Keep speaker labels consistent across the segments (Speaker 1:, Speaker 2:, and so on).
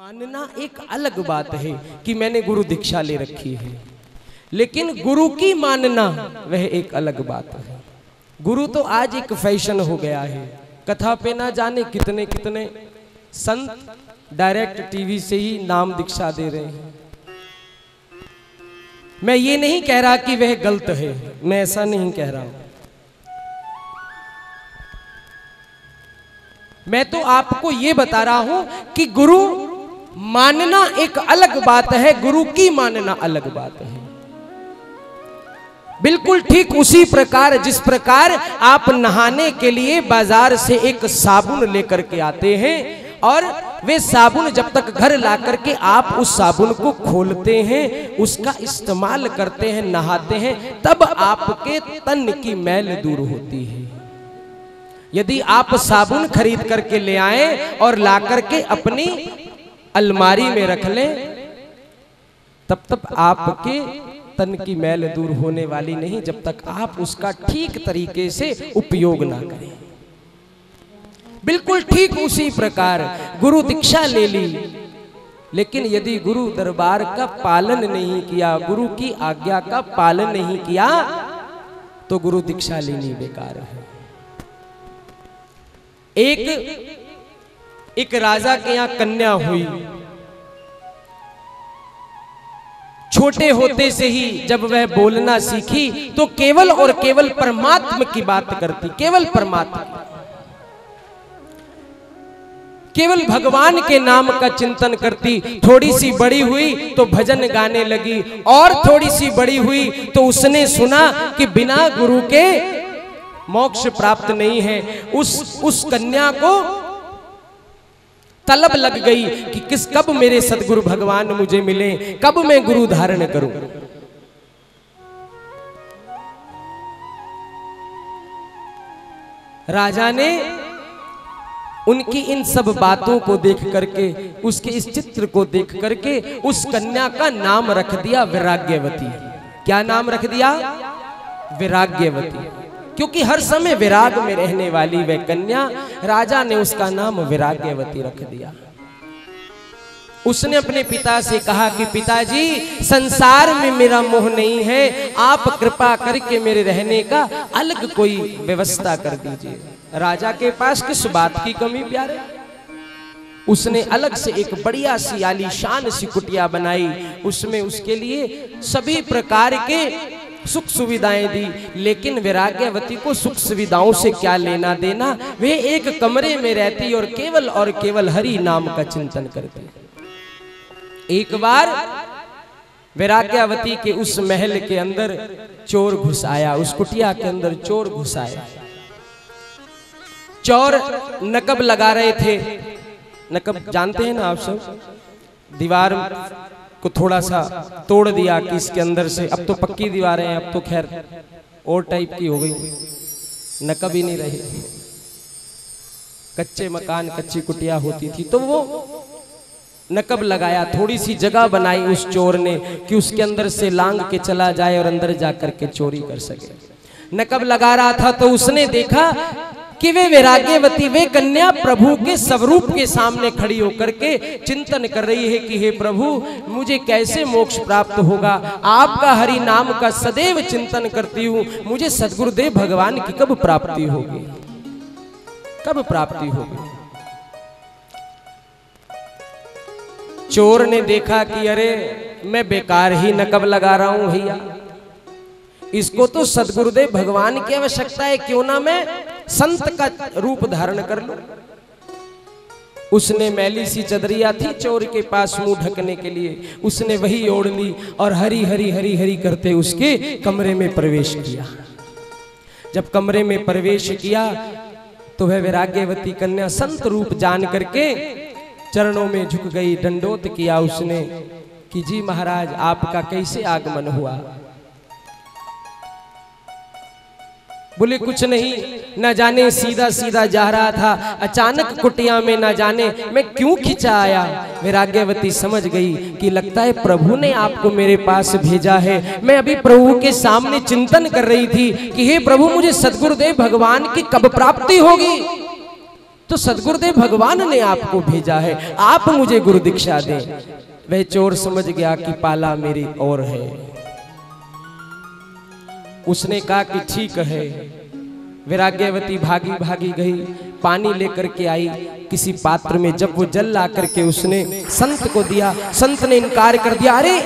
Speaker 1: मानना एक अलग बात है कि मैंने गुरु दीक्षा ले रखी है। लेकिन गुरु की मानना वह एक अलग बात है। गुरु तो आज एक फ़ैशन हो गया है। कथा पे ना जाने कितने कितने संत डायरेक्ट टीवी से ही नाम दीक्षा दे रहे हैं। मैं ये नहीं कह रहा कि वह गलत है। मैं ऐसा नहीं कह रहा हूँ। मैं तो आपको ये बता रहा हूँ कि गुरु मानना एक अलग बात है, गुरु की मानना अलग बात है। बिल्कुल ठीक उसी प्रकार, जिस प्रकार आप नहाने के लिए बाज़ार से एक साबुन लेकर के आते हैं और वे साबुन जब तक घर ला करके आप उस साबुन को खोलते हैं, उसका इस्तेमाल करते हैं, नहाते हैं, तब आपके तन की मैल दूर होती है। यदि आप साबुन खरीद करके ले आए और ला करके अपनी अलमारी में रख लें तब तक आपके तन की मैल दूर होने वाली नहीं जब तक आप उसका ठीक तरीके से उपयोग ना करें। बिल्कुल ठीक उसी प्रकार गुरु दीक्षा ले ली लेकिन यदि गुरु दरबार का पालन नहीं किया गुरु की आज्ञा का पालन नहीं किया तो गुरु दीक्षा लेनी बेकार है। एक एक राजा के यहाँ कन्या हुई। छोटे होते से ही जब वह बोलना सीखी तो केवल और केवल परमात्मा की बात करती, केवल परमात्मा। केवल भगवान के नाम का चिंतन करती, थोड़ी सी बड़ी हुई तो भजन गाने लगी, और थोड़ी सी बड़ी हुई तो उसने सुना कि बिना गुरु के मोक्ष प्राप्त नहीं है। उस उस कन्या को तलब लग गई कि किस कब मेरे सदगुरु भगवान मुझे मिले, कब मैं गुरु धारण करूँ? राजा ने उनकी इन सब बातों को देख करके, उसके इस चित्र को देख करके, उस कन्या का नाम रख दिया वैराग्यवती। क्या नाम रख दिया? विराग्यवती। क्योंकि हर समय विराग में रहने वाली वह कन्या राजा ने उसका नाम विराग्यवती रख दिया। उसने अपने पिता से कहा कि पिताजी, संसार में मेरा मोह नहीं है, आप कृपा करके मेरे रहने का अलग कोई व्यवस्था कर दीजिए। राजा के पास किस बात की कमी प्यारे? उसने अलग से एक बढ़िया सी आलीशान सी कुटिया बनाई। उसमें उसके लिए सभी प्रकार के सुख सुविधाएँ दी, लेकिन विराग्यवती को सुख सुविधाओं से क्या लेना देना? वे एक कमरे में रहती और केवल और केवल हरि नाम का चिंतन करती। एक बार विराग्यावती के उस महल के अंदर चोर घुस आया, उस कुटिया के अंदर चोर घुस आया। चोर नकब लगा रहे थे। नकब जानते हैं ना आप सब? दीवार को थोड़ा सा तोड़ दिया कि इसके अंदर से। अब तो पक्की दीवारें हैं, अब तो खैर, और टाइप की हो गई। नकब ही नहीं रही। कच्चे मकान, कच्ची कुटिया होती थी। तो वो नकब लगाया, थोड़ी सी जगह बनाई उस चोर ने कि उसके अंदर से लांग के चला जाए और अंदर जाकर के चोरी कर सके। नकब लगा रहा था तो उसने देखा कि वे वैराग्यवती, वे कन्या प्रभु के स्वरूप के सामने खड़ी होकर के चिंतन कर रही है कि हे प्रभु, मुझे कैसे मोक्ष प्राप्त होगा? आपका हरि नाम का सदैव चिंतन करती हूँ। मुझे सदगुरुदेव भगवान की कब प्राप्ति होगी? कब प्राप्ति होगी? चोर ने देखा कि अरे, मैं बेकार ही नकब लगा रहा हूँ भैया। इसको तो सदगुरुदेव भगवान की आवश्यकता है, क्यों ना मैं संत का रूप धारण कर लो। उसने मैली सी चदरिया थी चोर के पास मुँह ढकने के लिए। उसने वही ओढ़ ली और हरी हरी हरी हरी करते उसके कमरे में प्रवेश किया। जब कमरे में प्रवेश किया तो वह वैराग्यवती कन्या संत रूप जान करके चरणों में झुक गई, दंडोत किया उसने कि, जी महाराज, आपका कैसे आगमन हुआ? बोले, कुछ नहीं, न जाने सीधा सीधा जा रहा था। अचानक कुटिया में न जाने मैं क्यों खिंचा आया? वैराग्यवती समझ गई कि लगता है प्रभु ने आपको मेरे पास भेजा है। मैं अभी प्रभु के सामने चिंतन कर रही थी कि, हे प्रभु, मुझे सदगुरुदेव भगवान की कब प्राप्ति होगी? तो सदगुरुदेव भगवान ने आपको भेजा है। आप मुझे गुरु दीक्षा दें। वह चोर समझ गया कि पाला मेरी और है। उसने कहा कि ठीक है। विराग्यवती भागी भागी गई। पानी लेकर के आई किसी पात्र में। जब वो जल ला करके उसने संत को दिया, संत ने इनकार कर दिया। अरे,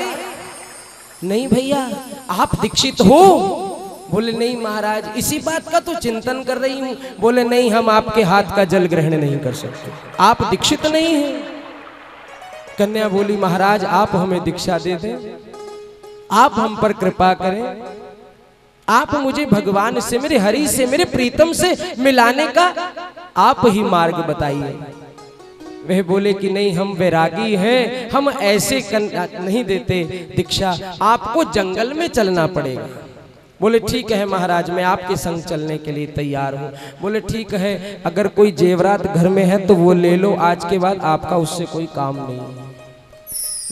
Speaker 1: नहीं भैया, आप दीक्षित हो। बोले, नहीं महाराज, इसी बात का तो चिंतन कर रही हूँ। बोले, नहीं, हम आपके हाथ का जल ग्रहण नहीं कर सकते। आप दीक्षित नहीं हैं। कन्या बोली, महाराज, आप हमें दीक्षा दे दें। आप हम पर कृपा करें। आप मुझे भगवान से, मेरे हरि से, मेरे प्रीतम से मिलाने का आप ही मार्ग बताइए। वह बोले कि नहीं, हम वैरागी हैं, हम ऐसे नहीं देते। दीक्षा, आपको जंगल में चलना पड़ेगा। बोले, ठीक है महाराज, मैं आपके संग चलने के लिए तैयार हूँ। बोले, ठीक है, अगर कोई जेवरात घर में है तो वो ले लो, आज के बाद आपका उससे कोई काम नहीं है।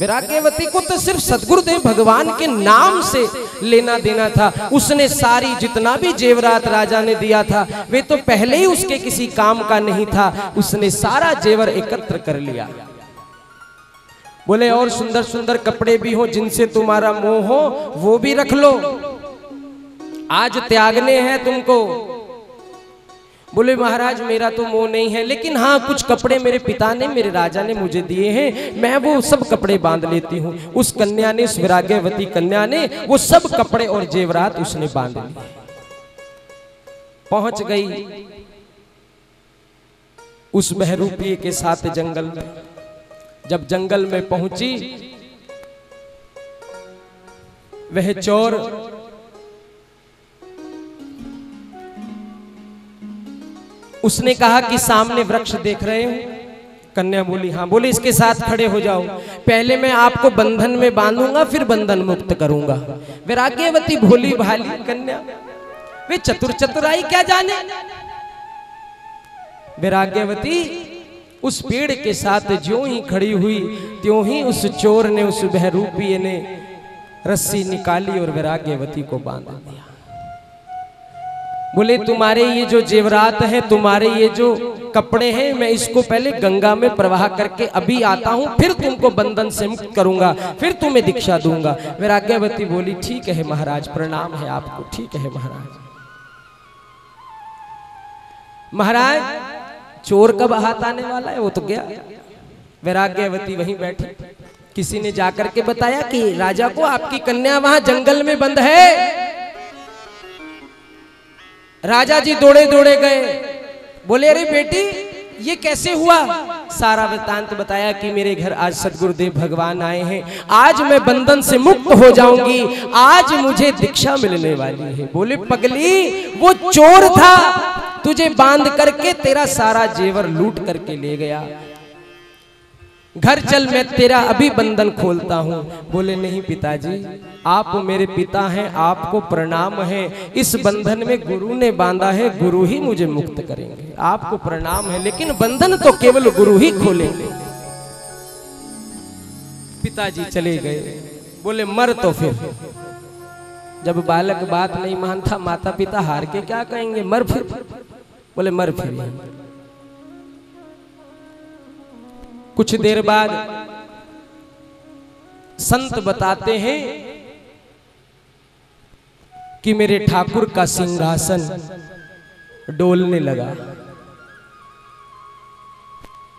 Speaker 1: विराग्यवती को तो सिर्फ़ सदगुरुदेव भगवान के नाम से लेना देना था। उसने सारी जितना भी जेवरात राजा ने दिया था, वे तो पहले ही उसके किसी काम का नहीं था। उसने सारा जेवर एकत्र कर लिया। बोले, और सुंदर सुंदर कपड़े भी हो, जिनसे तुम्हारा मोह हो, वो भी रख लो। आज त्यागने हैं तुमको। बोले, महाराज, मेरा तो मोह नहीं है, लेकिन हाँ कुछ कपड़े मेरे पिता ने, मेरे राजा ने मुझे दिए हैं। मैं वो सब कपड़े बाँध लेती हूँ। उस कन्या ने, उस विराग्यवती कन्या ने, वो सब कपड़े और जेवरात उसने बाँध लिए पहुँच गई उस बहरूपीय के साथ जंगल में। जब जंगल में पहुँची, वह चोर उसने कहा कि सामने वृक्ष देख रहे हो। कन्या बोली हाँ बोली, इसके साथ खड़े हो जाओ। पहले मैं आपको बंधन में बांधूँगा, फिर बंधन मुक्त करूँगा। वैराग्यवती भोली भाली कन्या, वे चतुर चतुराई क्या जाने? वैराग्यवती उस पेड़ के साथ जो ही खड़ी हुई, त्यों ही उस चोर ने उस बहरूपी ने रस्सी निकाली और वैराग्यवती को बाँध दिया। बोले, तुम्हारे ये जो जेवरात है, तुम्हारे ये जो कपड़े हैं, मैं इसको पहले गंगा में प्रवाह करके अभी आता हूँ, फिर तुमको बंधन से मुक्त करूँगा, फिर तुम्हें दीक्षा दूँगा। वैराग्यवती बोली, ठीक है महाराज, प्रणाम है आपको, ठीक है महाराज। महाराज, चोर कब हाथ आने वाला है, वो तो गया। वैराग्यवती वहीं बैठी। किसी ने जाकर के बताया कि राजा को आपकी कन्या वहाँ जंगल में बंद है। राजा जी दौड़े दौड़े गए। बोले, अरे बेटी, ये कैसे हुआ? सारा वृतांत बताया कि मेरे घर आज सदगुरुदेव भगवान आए हैं। आज मैं बंधन से मुक्त हो जाऊँगी। आज मुझे दीक्षा मिलने वाली है। बोले, पगली, वो चोर था। तुझे बाँध करके तेरा सारा जेवर लूट करके ले गया। घर चल मैं तेरा अभी बंधन खोलता हूँ। बोले, नहीं पिताजी, आप मेरे पिता हैं, आपको प्रणाम है। इस बंधन में गुरु ने बांधा है, गुरु ही मुझे मुक्त करेंगे। आपको प्रणाम है, लेकिन बंधन तो केवल गुरु ही खोलेंगे। पिताजी चले गए। बोले, मर तो फिर। जब बालक बात नहीं मानता माता पिता हार के क्या कहेंगे? मर फिर। बोले, मर फिर। कुछ देर बाद संत बताते हैं कि मेरे ठाकुर का सिंहासन डोलने लगा।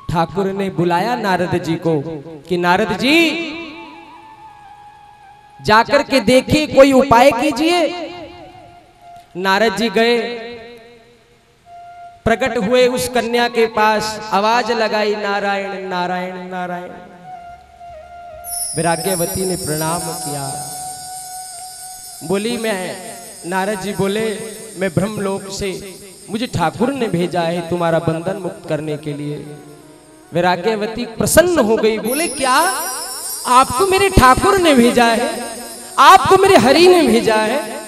Speaker 1: ठाकुर ने बुलाया नारद जी को कि नारद जी जाकर के देखिए कोई उपाय कीजिए। नारद जी गए। प्रकट हुए उस कन्या के पास आवाज़ लगाई, नारायण नारायण नारायण। विराग्यवती ने प्रणाम किया। बोली, मैं, नारद जी बोले, मैं ब्रह्मलोक से, मुझे ठाकुर ने भेजा है तुम्हारा बंधन मुक्त करने के लिए। विराग्यवती प्रसन्न हो गई, बोले, क्या? आपको मेरे ठाकुर ने भेजा है? आपको मेरे हरि ने भेजा है?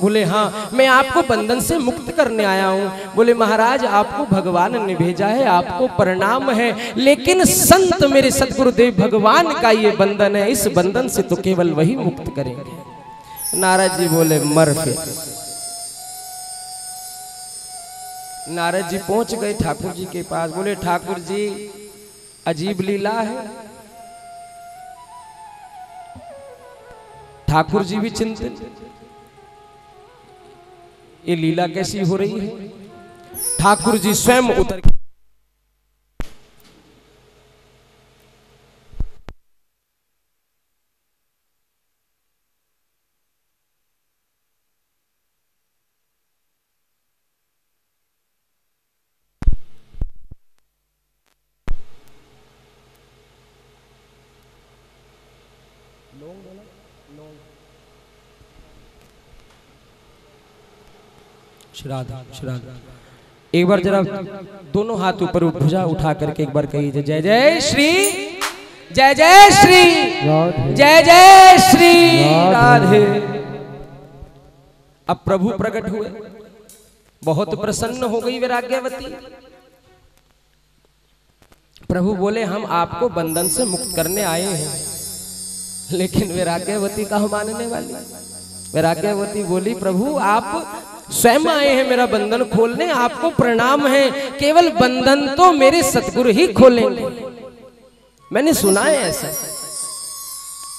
Speaker 1: बोले हाँ मैं आपको बंधन से मुक्त करने आया हूँ। बोले, महाराज, आपको भगवान ने भेजा है, आपको प्रणाम है, लेकिन संत मेरे सदगुरुदेव भगवान का ये बंधन है, इस बंधन से तो केवल वही मुक्त करेंगे। नाराज़ जी बोले, मर फिर। नारद जी पहुँच गए ठाकुर जी के पास। बोले, ठाकुर जी, अजीब लीला है। ठाकुर जी भी चिंतित। ये लीला कैसी हो रही है? ठाकुर जी स्वयं उतर श्राद्ध श्राद्ध। एक बार जरा दोनों हाथ ऊपर भुजा उठा करके एक बार कही जय जय श्री, जय जय श्री, जय जय श्री राधे। अब प्रभु प्रकट हुए। बहुत प्रसन्न हो गई वैराग्यवती। प्रभु बोले, हम आपको बंधन से मुक्त करने आए हैं। लेकिन वैराग्यवती का मानने वाली। वैराग्यवती बोली, प्रभु, आप स्वयं आए हैं मेरा बंधन खोलने, आपको प्रणाम है। केवल बंधन तो मेरे सतगुरु ही खोलेंगे। मैंने सुना है ऐसा।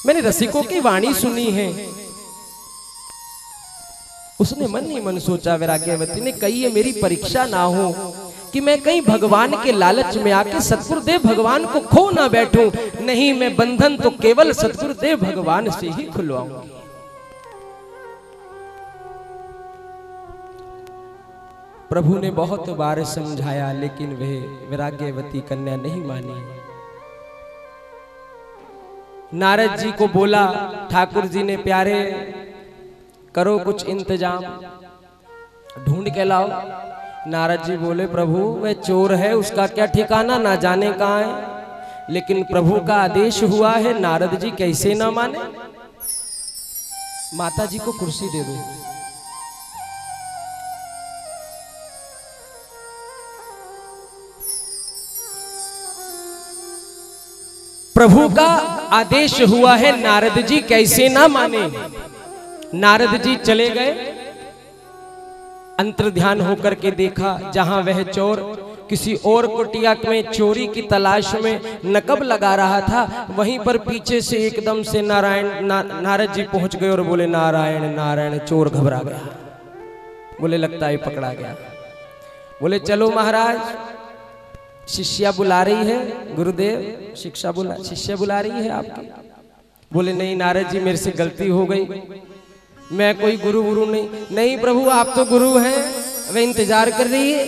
Speaker 1: मैंने रसिकों की वाणी सुनी है। उसने मन ही मन सोचा, वैराग्यवती ने कही, ये मेरी परीक्षा ना हो कि मैं कहीं भगवान के लालच में आके सतगुरुदेव भगवान को खो ना बैठूं। नहीं, मैं बंधन तो केवल सतगुरुदेव भगवान से ही खुलवाऊँगी। प्रभु ने बहुत बार समझाया, लेकिन वे वैराग्यवती कन्या नहीं मानी। नारद जी को बोला, ठाकुर जी ने प्यारे, करो कुछ इंतज़ाम, ढूंढ के लाओ। नारद जी बोले, प्रभु वह चोर है, उसका क्या ठिकाना, ना जाने कहा है? लेकिन प्रभु का आदेश हुआ है, नारद जी कैसे ना माने? माता जी को कुर्सी दे दो। प्रभु का आदेश हुआ है नारद जी कैसे ना माने। नारद जी चले गए अंतर ध्यान होकर के देखा जहाँ वह चोर किसी और कुटिया में चोरी की तलाश में नकब लगा रहा था वहीं पर पीछे से एकदम से नारायण ना, नारद जी पहुँच गए और बोले नारायण नारायण चोर घबरा गया। बोले लगता है पकड़ा गया। बोले चलो महाराज। शिष्या बुला रही है, गुरुदेव, शिक्षा बुला, शिष्य बुला रही है आपकी। बोले, नहीं नारद जी, मेरे से गलती हो गई। मैं कोई गुरु गुरु नहीं। नहीं प्रभु, आप तो गुरु हैं। वे इंतज़ार कर रही है।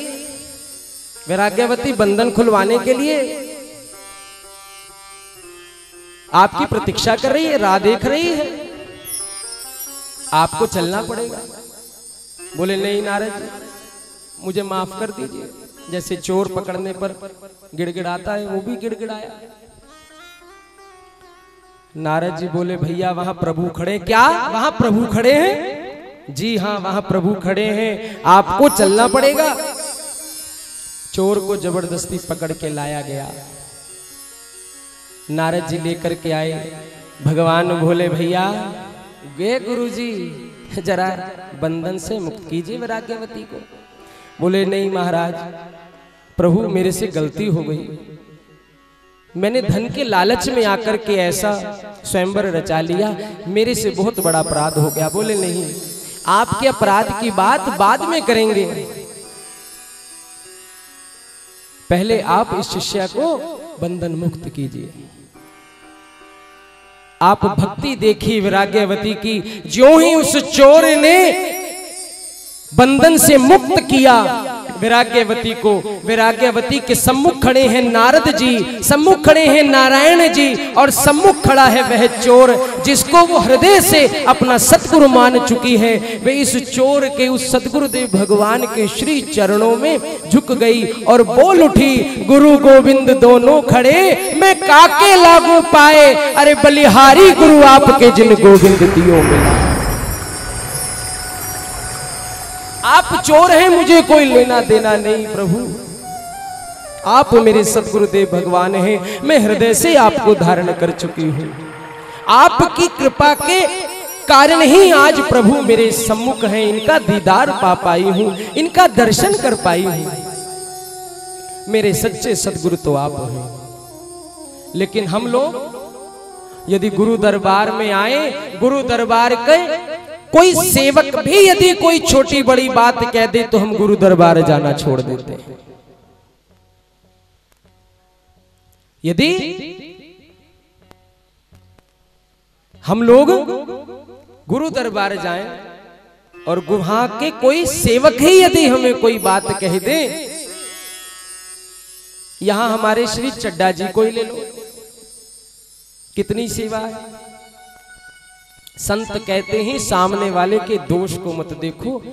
Speaker 1: वैराग्यवती बंधन खुलवाने के लिए आपकी प्रतीक्षा कर रही है, राह देख रही है। आपको चलना पड़ेगा। बोले, नहीं नारद जी, मुझे माफ़ कर दीजिए। जैसे चोर पकड़ने पर गिड़गिड़ाता है, वो भी गिड़गिड़ाया। नारद जी बोले, भैया, वहाँ प्रभु खड़े क्या? वहाँ प्रभु खड़े हैं? जी हाँ वहाँ प्रभु खड़े हैं। आपको चलना पड़ेगा। चोर को ज़बरदस्ती पकड़ के लाया गया। नारद जी लेकर के आए। भगवान बोले, भैया गुरु जी जरा बंधन से मुक्त कीजिए वैराग्यवती को। बोले, नहीं महाराज, प्रभु मेरे से गलती हो गई। मैंने धन के लालच में आकर के ऐसा स्वयंवर रचा लिया। मेरे से बहुत बड़ा अपराध हो गया। बोले, नहीं, आपके अपराध की बात बाद में करेंगे। पहले आप इस शिष्य को बंधन मुक्त कीजिए। आप भक्ति देखी विराग्यवती की जो ही उस चोर ने बंधन से मुक्त किया। विराग्यवती को, विराग्यवती के सम्मुख खड़े हैं नारद जी, सम्मुख खड़े हैं नारायण जी, और सम्मुख खड़ा है वह चोर, जिसको वो हृदय से अपना सतगुरु मान चुकी है। वे इस चोर के, उस सतगुरुदेव भगवान के श्री चरणों में झुक गई और बोल उठी, गुरु गोविंद, दोनों खड़े, मैं काके लागू पाए? अरे बलिहारी गुरु आपके जिन गोविंद दियो मिला आप चोर हैं, मुझे कोई लेना देना नहीं प्रभु। आप मेरे सदगुरुदेव भगवान हैं, मैं हृदय से आपको धारण कर चुकी हूँ। आपकी कृपा के कारण ही आज प्रभु मेरे सम्मुख हैं, इनका दीदार पा पाई हूँ, इनका दर्शन कर पाई हूँ। मेरे सच्चे सदगुरु तो आप हैं। लेकिन हम लोग, यदि गुरु दरबार में आए, गुरु दरबार के कोई सेवक भी यदि कोई छोटी बड़ी बात कह दे तो हम गुरु दरबार जाना छोड़ देते हैं। यदि हम लोग गुरु दरबार जाएँ और गुहा के कोई सेवक ही यदि हमें कोई बात कह दे, यहाँ हमारे श्री चड्डा जी को ही ले लो। कितनी सेवा है? संत कहते हैं सामने वाले के दोष को मत देखो।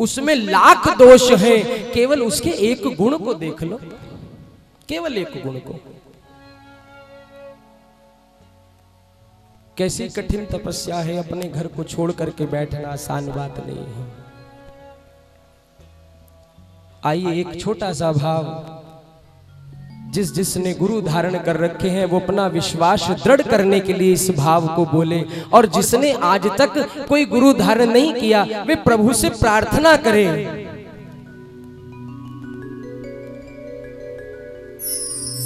Speaker 1: उसमें लाख दोष हैं। केवल उसके एक गुण को देख लो। केवल एक गुण को। कैसी कठिन तपस्या है। अपने घर को छोड़ करके बैठना आसान बात नहीं है। आइए एक छोटा सा भाव। जिस जिसने गुरु धारण कर रखे हैं, वो अपना विश्वास दृढ़ करने के लिए इस भाव को बोले। और जिसने आज तक कोई गुरु धारण नहीं किया, वे प्रभु से प्रार्थना करें।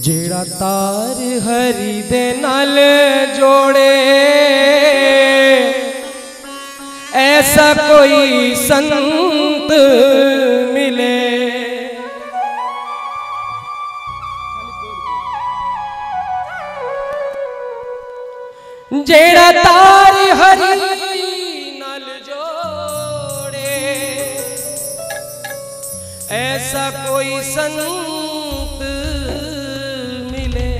Speaker 1: जेड़ा तार हरी दे नाल जोड़े, ऐसा कोई संत जेड़ा तार हरि नाल जोड़े। ऐसा कोई संत मिले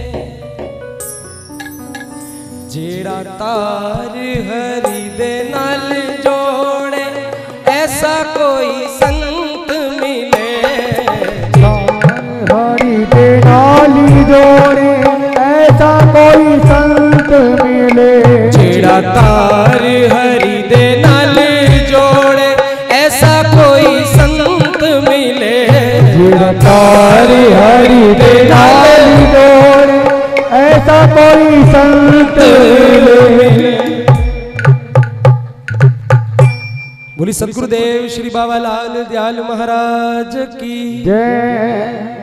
Speaker 1: जेड़ा तार हरि दे नाल जोड़े। ऐसा कोई संत मिले।
Speaker 2: हरि के नाली जोड़े ऐसा कोई संत मिले
Speaker 1: जेड़ा तार हरि दे नाल जोड़े ऐसा कोई संत मिले।
Speaker 2: जिन तारी हरि के नाली जोड़े ऐसा कोई संत मिले।
Speaker 1: बोली सदगुरुदेव श्री बाबा लाल दयाल महाराज की।
Speaker 2: जय।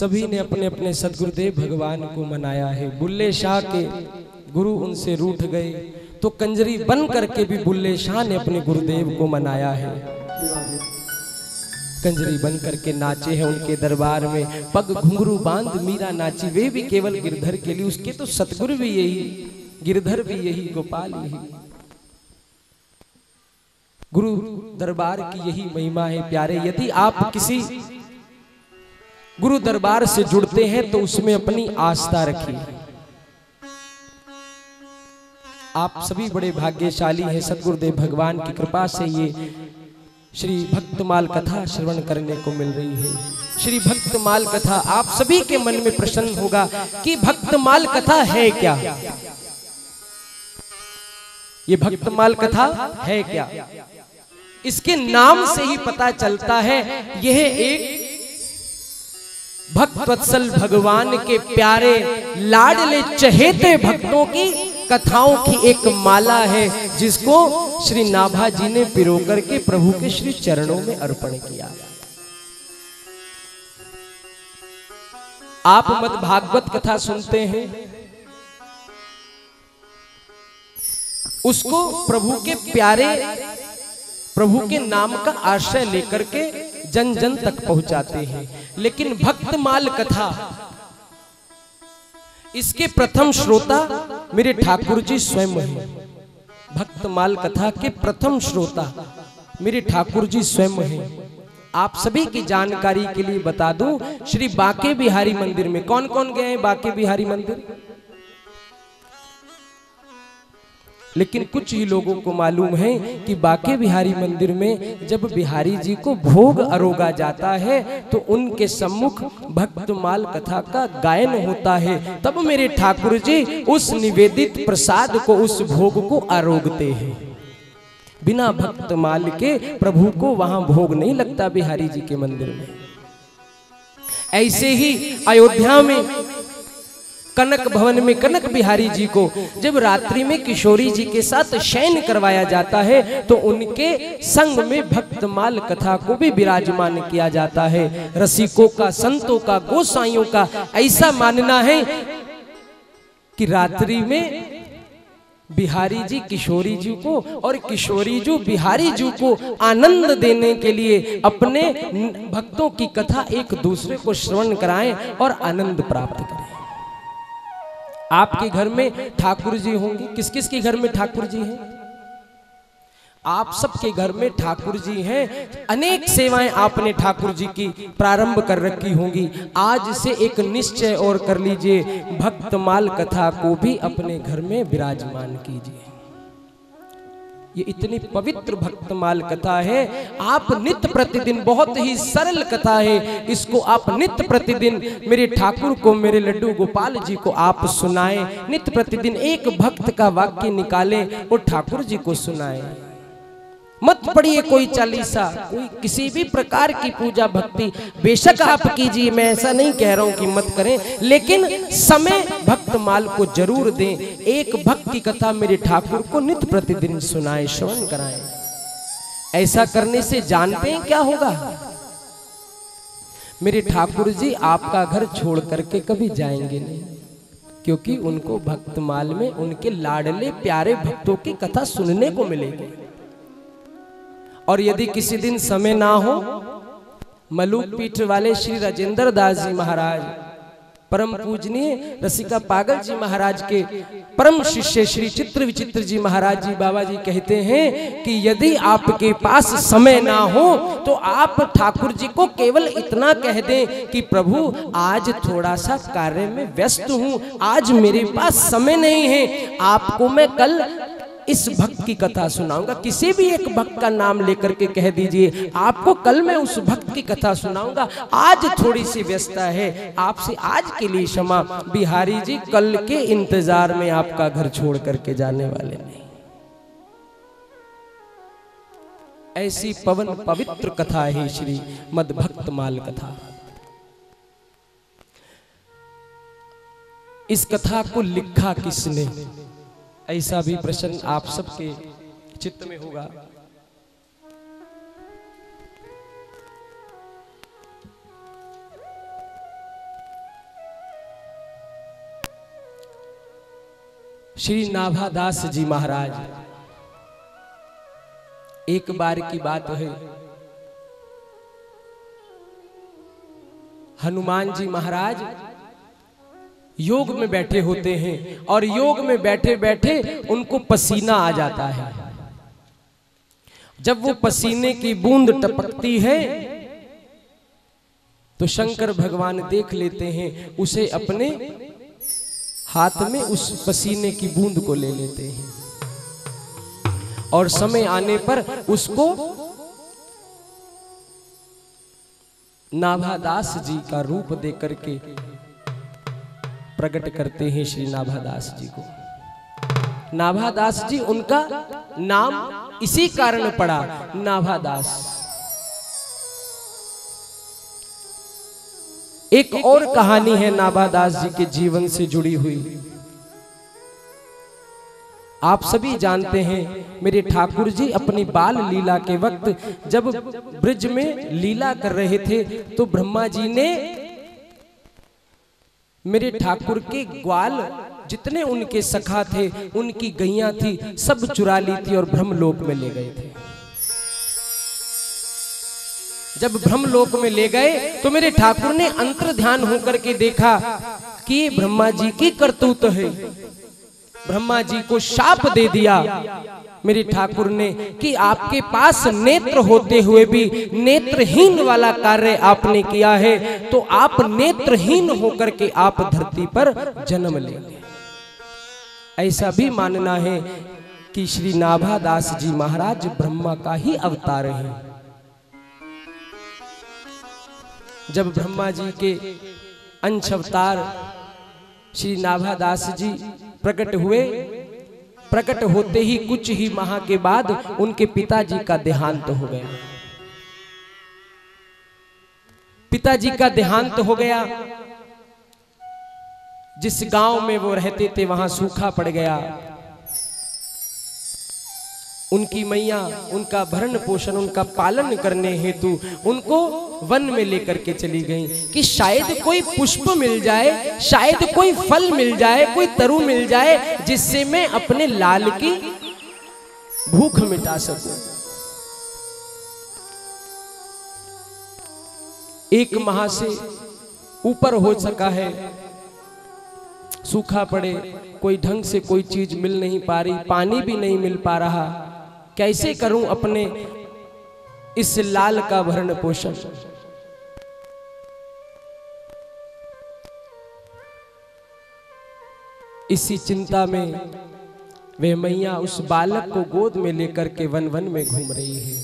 Speaker 1: सभी ने अपने अपने सदगुरुदेव भगवान को मनाया है। बुल्ले शाह के गुरु उनसे रूठ गए। तो कंजरी बन करके भी बुल्ले शाह ने अपने गुरुदेव को मनाया है। कंजरी बन करके नाचे हैं उनके दरबार में। पग घुंघरू बाँध, मीरा नाची, वे भी केवल गिरधर के लिए। उसके तो सतगुरु भी यही, गिरधर भी यही, गोपाल यही। गुरु दरबार की यही महिमा है, प्यारे। यदि आप किसी गुरु दरबार से जुड़ते हैं तो उसमें अपनी आस्था रखिए। आप सभी बड़े भाग्यशाली हैं, सदगुरुदेव भगवान की कृपा से ये श्री भक्तमाल कथा श्रवण करने को मिल रही है। श्री भक्तमाल कथा, आप सभी के मन में प्रश्न होगा कि भक्तमाल कथा है क्या? ये भक्तमाल कथा है क्या? इसके नाम से ही पता चलता है, यह एक भक्त वत्सल भगवान के प्यारे, लाडले, चहेते भक्तों की कथाओं की एक माला है, जिसको श्री नाभा जी ने पिरो करके प्रभु के श्री चरणों में अर्पण किया। आप मत भागवत कथा सुनते हैं। उसको प्रभु के प्यारे, प्रभु के नाम का आश्रय लेकर के जन जन तक पहुंचाते हैं। लेकिन भक्त माल कथा इसके प्रथम श्रोता मेरे ठाकुर जी स्वयं हैं। भक्त माल कथा के प्रथम श्रोता मेरे ठाकुर जी स्वयं हैं। आप सभी की जानकारी के लिए बता दूँ, श्री बाके बिहारी मंदिर में कौन कौन गए हैं बाके बिहारी मंदिर? लेकिन कुछ ही लोगों को मालूम है कि बाके बिहारी मंदिर में जब बिहारी जी को भोग अरोगा जाता है तो उनके सम्मुख भक्तमाल कथा का गायन होता है। तब मेरे ठाकुर जी उस निवेदित प्रसाद को, उस भोग को आरोगते हैं। बिना भक्तमाल के प्रभु को वहाँ भोग नहीं लगता बिहारी जी के मंदिर में। ऐसे ही अयोध्या में कनक भवन में कनक बिहारी जी को जब रात्रि में किशोरी जी के साथ शयन करवाया जाता है तो उनके संग में भक्तमाल कथा को भी विराजमान किया जाता है। रसिकों का, संतों का गोसाइयों का ऐसा मानना है कि रात्रि में बिहारी जी, किशोरी जी को और किशोरी जी बिहारी जी को आनंद देने के लिए अपने भक्तों की कथा एक दूसरे को श्रवण कराएँ और आनंद प्राप्त करें। आपके घर में ठाकुर जी होंगे? किस किस के घर में ठाकुर जी हैं? आप सबके घर में ठाकुर जी हैं। अनेक सेवाएँ आपने ठाकुर जी की प्रारंभ कर रखी होंगी। आज से एक निश्चय और कर लीजिए। भक्तमाल कथा को भी अपने घर में विराजमान कीजिए। ये इतनी पवित्र भक्तमाल कथा है। आप नित्य प्रतिदिन बहुत ही सरल कथा है। इसको आप नित्य प्रतिदिन मेरे ठाकुर को, मेरे लड्डू गोपाल जी को आप सुनाएँ। नित्य प्रतिदिन एक भक्त का वाक्य निकालें और ठाकुर जी को सुनाएँ। मत पढ़िए कोई चालीसा, कोई किसी भी प्रकार की पूजा भक्ति। बेशक आप कीजिए, मैं ऐसा नहीं कह रहा हूँ कि मत करें, लेकिन समय भक्त माल को ज़रूर दें। एक भक्त की कथा मेरे ठाकुर को नित्य प्रतिदिन सुनाए, श्रवण कराए। ऐसा करने से जानते हैं क्या होगा? मेरे ठाकुर जी, आपका घर छोड़ करके कभी जाएँगे नहीं, क्योंकि उनको भक्तमाल में उनके लाडले प्यारे भक्तों की कथा सुनने को मिलेगी। और यदि किसी दिन समय ना हो, मलूक पीठ वाले श्री राजेंद्र दास जी महाराज, परम पूजनीय रसिका पागल जी महाराज के परम शिष्य श्री चित्र विचित्र जी महाराज जी बाबा जी कहते हैं कि यदि आपके पास समय ना हो तो आप ठाकुर जी को केवल इतना कह दें कि प्रभु, आज थोड़ा सा कार्य में व्यस्त हूँ, आज मेरे पास समय नहीं है, आपको मैं कल इस भक्त की कथा सुनाऊँगा। किसी भी एक भक्त का नाम लेकर के कह दीजिए, आपको कल मैं उस भक्त की कथा सुनाऊँगा। आज थोड़ी सी व्यस्तता है, आपसे आज के लिए क्षमा। बिहारी जी, कल के इंतज़ार में आपका घर छोड़ करके जाने वाले नहीं ऐसी पवन पवित्र कथा है श्री मद भक्त माल कथा। इस कथा को लिखा किसने? ऐसा भी प्रश्न आप सबके चित्त में होगा। श्री नाभादास जी महाराज, एक बार की बात है। हनुमान जी महाराज योग में बैठे होते हैं और योग में बैठे बैठे उनको पसीना आ जाता है। जब वो पसीने की बूंद टपकती है तो शंकर भगवान देख लेते हैं, उसे अपने हाथ में उस पसीने की बूंद को ले लेते हैं। और समय आने पर उसको नाभादास जी का रूप देकर के प्रकट करते हैं श्री नाभादास जी को। नाभादास जी, उनका नाम इसी कारण पड़ा, नाभादास। एक और कहानी है नाभादास जी के जीवन से जुड़ी हुई। आप सभी जानते हैं, मेरे ठाकुर जी अपनी बाल लीला के वक्त जब ब्रिज में लीला कर रहे थे तो ब्रह्मा जी ने मेरे ठाकुर के ग्वाल जितने उनके सखा थे, उनकी गैया थी, सब चुरा ली थी और ब्रह्मलोक में ले गए थे। जब ब्रह्मलोक में ले गए तो मेरे ठाकुर ने अंतर ध्यान होकर के देखा कि ब्रह्मा जी की करतूत है। ब्रह्मा जी को शाप दे दिया। मेरे ठाकुर ने, कि आपके पास नेत्र होते हुए भी नेत्रहीन वाला कार्य आपने किया है तो आप नेत्रहीन होकर के आप धरती पर जन्म लेंगे। ऐसा भी मानना है कि श्री नाभादास जी महाराज ब्रह्मा का ही अवतार हैं। जब ब्रह्मा जी के अंश अवतार श्री नाभादास जी प्रकट हुए प्रकट होते ही कुछ ही माह के बाद उनके पिताजी का देहांत हो गया। पिताजी का देहांत हो गया। जिस गाँव में वो रहते थे, वहाँ सूखा पड़ गया। उनकी मैया, उनका भरण पोषण, उनका पालन करने हेतु उनको वन में लेकर के चली गई कि शायद कोई पुष्प मिल जाए, शायद कोई फल मिल जाए, कोई तरु मिल जाए, जिससे मैं अपने लाल की भूख मिटा सकूँ। एक माह से ऊपर हो सका है, सूखा पड़े, कोई ढंग से कोई चीज़ मिल नहीं पा रही, पानी भी नहीं मिल पा रहा। कैसे करूँ अपने इस लाल का भरण पोषण? इसी चिंता में वे मैया उस बालक को गोद में लेकर के वन वन में घूम रही है।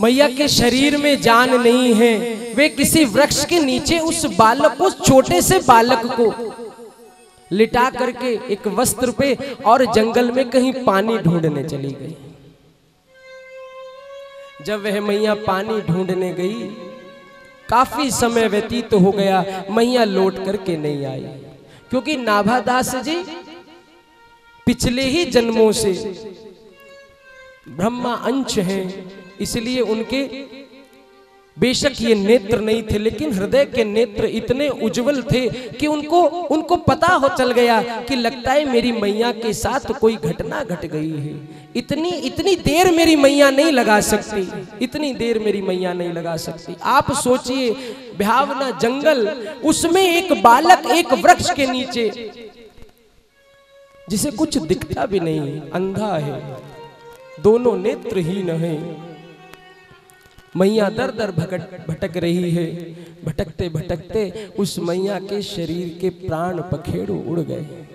Speaker 1: मैया के शरीर में जान नहीं है। वे किसी वृक्ष के नीचे उस बालक को छोटे से बालक को लिटा करके एक वस्त्र पे और जंगल में कहीं पानी ढूँढने चली गई। जब वह मैया पानी ढूँढने गई, काफ़ी समय व्यतीत तो हो गया, मैया लौट करके नहीं आई। क्योंकि नाभादास जी पिछले ही जन्मों से ब्रह्मा अंश हैं, इसलिए उनके बेशक ये नेत्र नहीं थे, लेकिन हृदय के नेत्र इतने उज्जवल थे कि उनको उनको पता हो चल गया कि लगता है मेरी मैया के साथ कोई घटना घट गई है। इतनी इतनी देर मेरी मैया नहीं लगा सकती, इतनी देर मेरी मैया नहीं लगा सकती। आप सोचिए, भावना जंगल, उसमें एक बालक एक वृक्ष के नीचे, जिसे कुछ दिखता भी नहीं, अंधा है, दोनों नेत्रहीन है। मैया दर दर भटक भटक रही है। भटकते भटकते उस मैया के शरीर के प्राण पखेड़ू उड़ गए।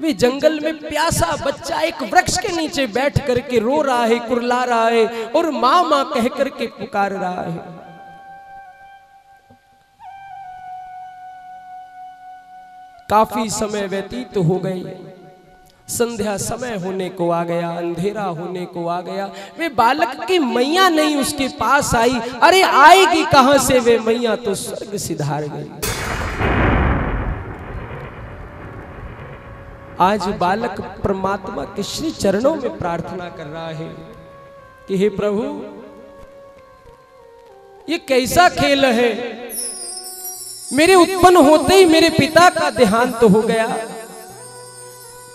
Speaker 1: वे जंगल में प्यासा बच्चा एक वृक्ष के नीचे बैठ करके रो रहा है, कुरला रहा है और माँ माँ कह करके पुकार रहा है। काफ़ी समय व्यतीत हो गई संध्या समय होने को आ गया, अंधेरा होने को आ गया। वे बालक की मैया नहीं उसके पास आई। अरे आएगी कहाँ से वे मैया? तो स्वर्ग सिधार गई। आज बालक परमात्मा के श्री चरणों में प्रार्थना कर रहा है कि हे प्रभु, ये कैसा खेल है? मेरे उत्पन्न होते ही मेरे पिता का देहांत तो हो गया।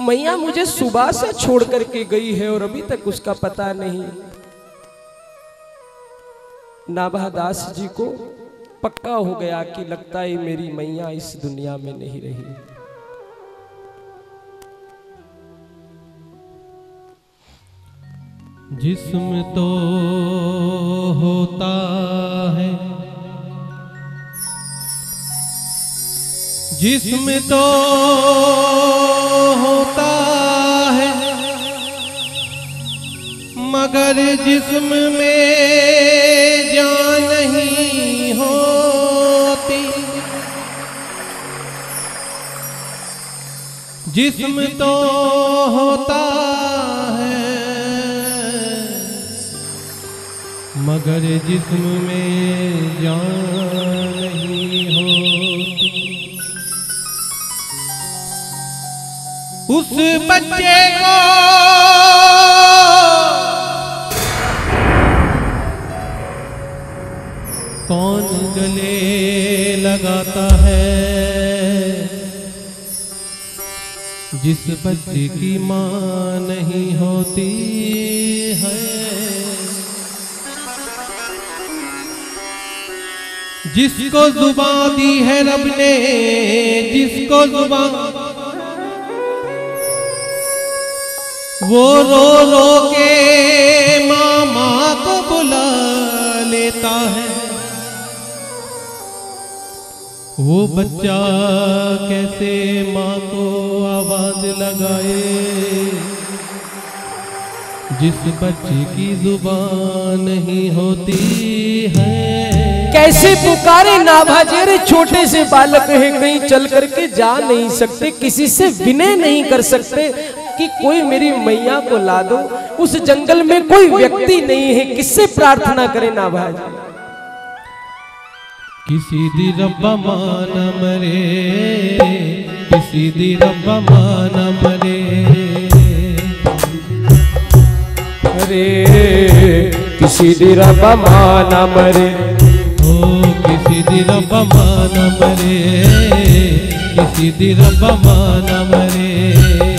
Speaker 1: मैया मुझे सुबह से छोड़ करके गई है और अभी तक उसका पता नहीं। नाभादास जी को पक्का हो गया कि लगता है मेरी मैया इस दुनिया में नहीं रही।
Speaker 3: जिस्म तो होता है जिस्म तो होता है, मगर जिसम में जान नहीं होती। जिस्म तो होता है, मगर जिस्म में जान नहीं होती। उस बच्चे को। कौन गले लगाता है? जिस बच्चे की माँ नहीं होती है। जिसको जुबा दी है रब ने, जिसको जुबा वो रो रो के मामा को बुला लेता है। वो बच्चा कैसे माँ को आवाज़ लगाए? जिस बच्चे की ज़ुबान नहीं होती है।
Speaker 1: कैसे पुकारे नाभाजेरे छोटे से बालक है, कहीं चल करके जा नहीं सकते, किसी से विनय नहीं कर सकते। कि कोई मेरी मैया को ला दो उस जंगल में कोई व्यक्ति नहीं है किससे प्रार्थना करे नाभाज
Speaker 3: किसी दी रब्बा माना मरे किसी दी रब्बा माना मरे।
Speaker 1: अरे किसी दी रब माना मरे।
Speaker 3: ओ किसी दी रब्बा माना मरे किसी दी रब्बा माना मरे।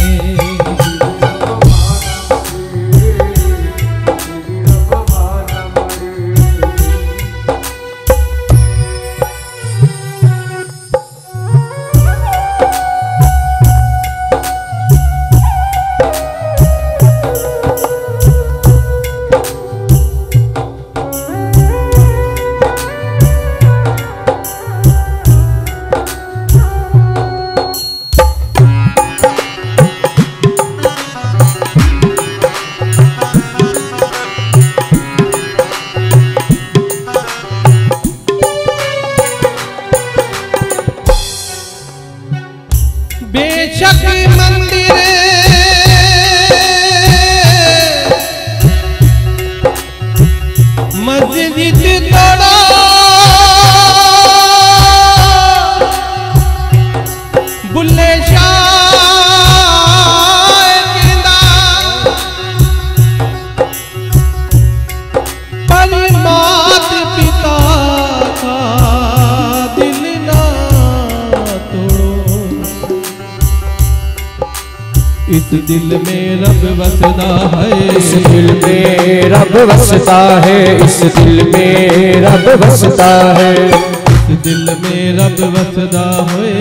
Speaker 3: रब
Speaker 1: बसता है। इस दिल में रब
Speaker 3: बसदा है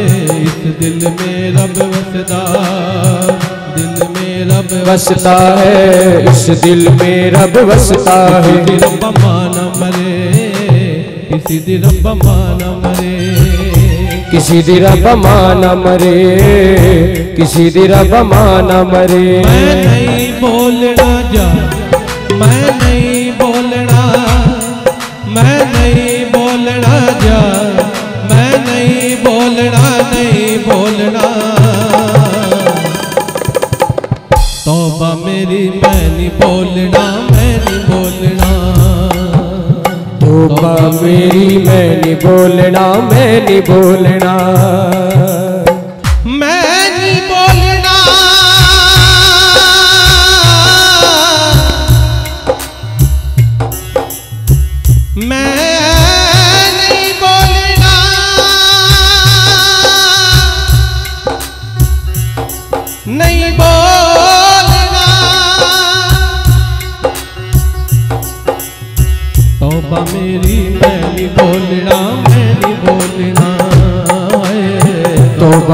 Speaker 3: इस दिल में रब बसदा दिल में रब
Speaker 1: बसता है इस दिल में रब बसता है।
Speaker 3: किसी रब माना मरे किसी दी रब माना मरे।
Speaker 1: किसी दिन रब माना मरे किसी दिन रब माना मरे।
Speaker 3: मैं नहीं बोलना बोलना।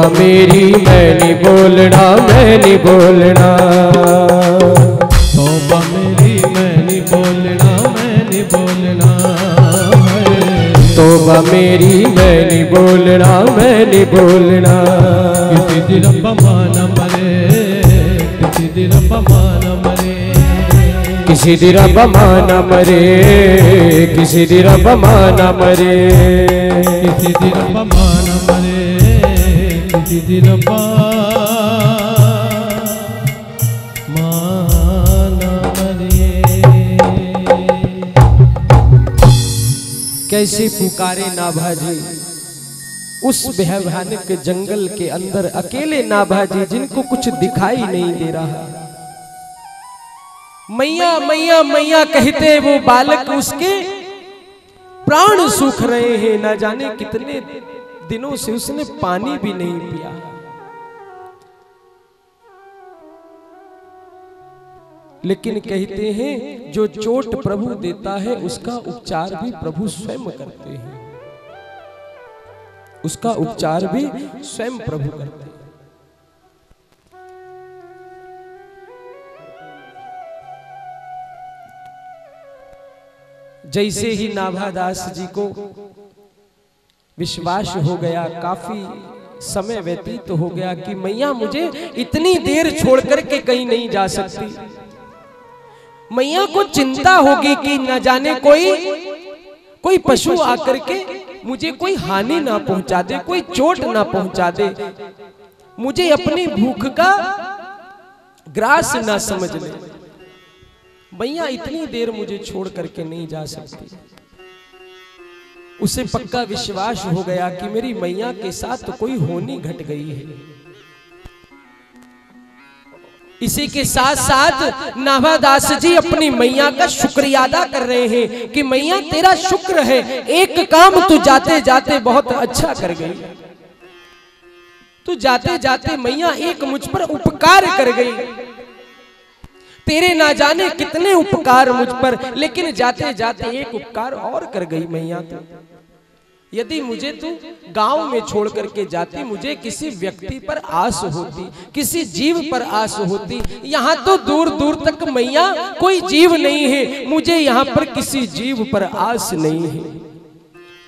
Speaker 3: मेरी मैं नहीं बोलना मैं नहीं बोलना
Speaker 1: मेरी मैं नहीं बोलना मैं नहीं बोलना
Speaker 3: मेरी मैं नहीं बोलना मैं नहीं बोलना। किसी दिन माना मरे, किसी दिन माना मरे।
Speaker 1: किसी दी रब माना मरे, किसी दी रब माना मरे।
Speaker 3: किसी दिन माना मरे। किसी
Speaker 1: पुकारे नाभाजी? उस भयानक जंगल के अंदर अकेले नाभाजी जिनको कुछ दिखाई नहीं दे रहा। मैया मैया मैया कहते वो बालक उसके प्राण सूख रहे हैं, ना जाने कितने दिनों से उसने पानी भी नहीं पिया। लेकिन कहते हैं, जो चोट प्रभु देता है, उसका उपचार भी प्रभु स्वयं करते हैं। उसका उपचार भी स्वयं प्रभु करते हैं। जैसे ही नाभादास जी को विश्वास हो गया, काफ़ी समय व्यतीत तो हो गया कि मैया मुझे इतनी देर छोड़ करके कहीं नहीं जा सकती। मैया को चिंता होगी कि न जाने कोई कोई पशु आकर के मुझे कोई हानि ना पहुँचा दे, कोई चोट ना पहुँचा दे। मुझे अपनी भूख का ग्रास ना समझ ले। मैया इतनी देर मुझे छोड़ करके नहीं जा सकती। उसे पक्का विश्वास हो गया कि मेरी मैया के साथ तो कोई होनी घट गई है। इसी के साथ साथ नाभादास जी अपनी मैया का शुक्रिया अदा कर रहे हैं कि मैया तेरा शुक्र है, एक काम तू जाते जाते बहुत अच्छा कर गई। तू जाते जाते मैया एक मुझ पर उपकार कर गई। तेरे ना जाने कितने उपकार मुझ पर, लेकिन जाते जाते एक उपकार और कर गई मैया तो। यदि मुझे तू गाँव में छोड़ करके जाती, मुझे किसी व्यक्ति पर आस होती, किसी जीव पर आस होती, यहाँ तो दूर दूर तक मैया कोई जीव नहीं है, मुझे यहाँ पर किसी जीव पर आस नहीं है।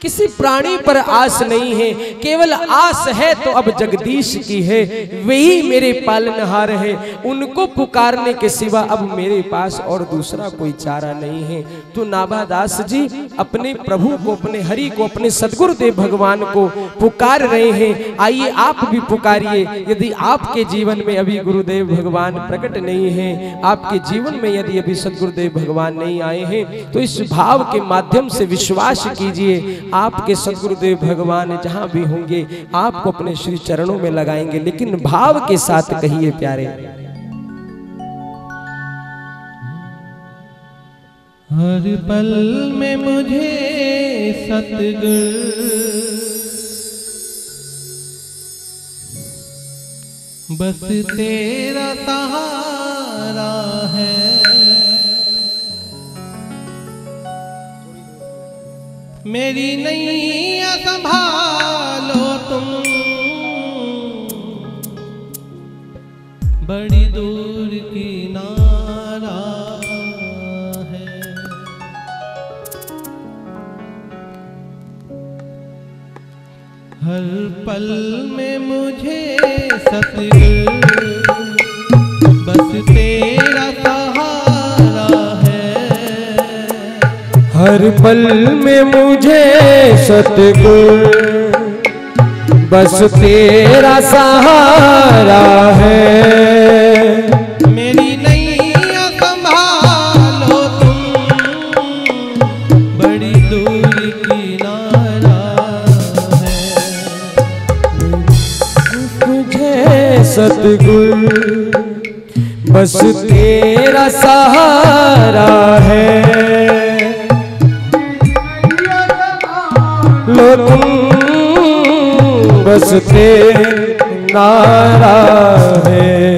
Speaker 1: किसी प्राणी पर आस नहीं है, केवल आस है तो अब जगदीश की है वही मेरे पालनहार है। उनको पुकारने के सिवा अब मेरे पास और दूसरा कोई चारा नहीं है। तो नाभादास जी अपने प्रभु को, अपने हरि को, अपने सदगुरुदेव भगवान को पुकार रहे हैं। आइए आप भी पुकारिए, यदि आपके जीवन में अभी गुरुदेव भगवान प्रकट नहीं है, आपके जीवन में यदि अभी सदगुरुदेव भगवान नहीं आए हैं तो इस भाव के माध्यम से विश्वास कीजिए आपके सदगुरुदेव भगवान जहाँ भी होंगे, आपको अपने श्री चरणों में लगाएँगे, लेकिन भाव के साथ कहिए प्यारे।
Speaker 3: हर पल में मुझे सतगुर। बस तेरा सहारा है। मेरी नैया संभालो तुम। बड़ी दूर की नारा है। हर पल में मुझे सतगुर, बस
Speaker 1: हर पल में मुझे सतगुर बस तेरा सहारा है।
Speaker 3: मेरी नैया संभालो तुम। बड़ी दूर है।
Speaker 1: सतगुर बस तेरा सहारा है। तुम बस नारा है।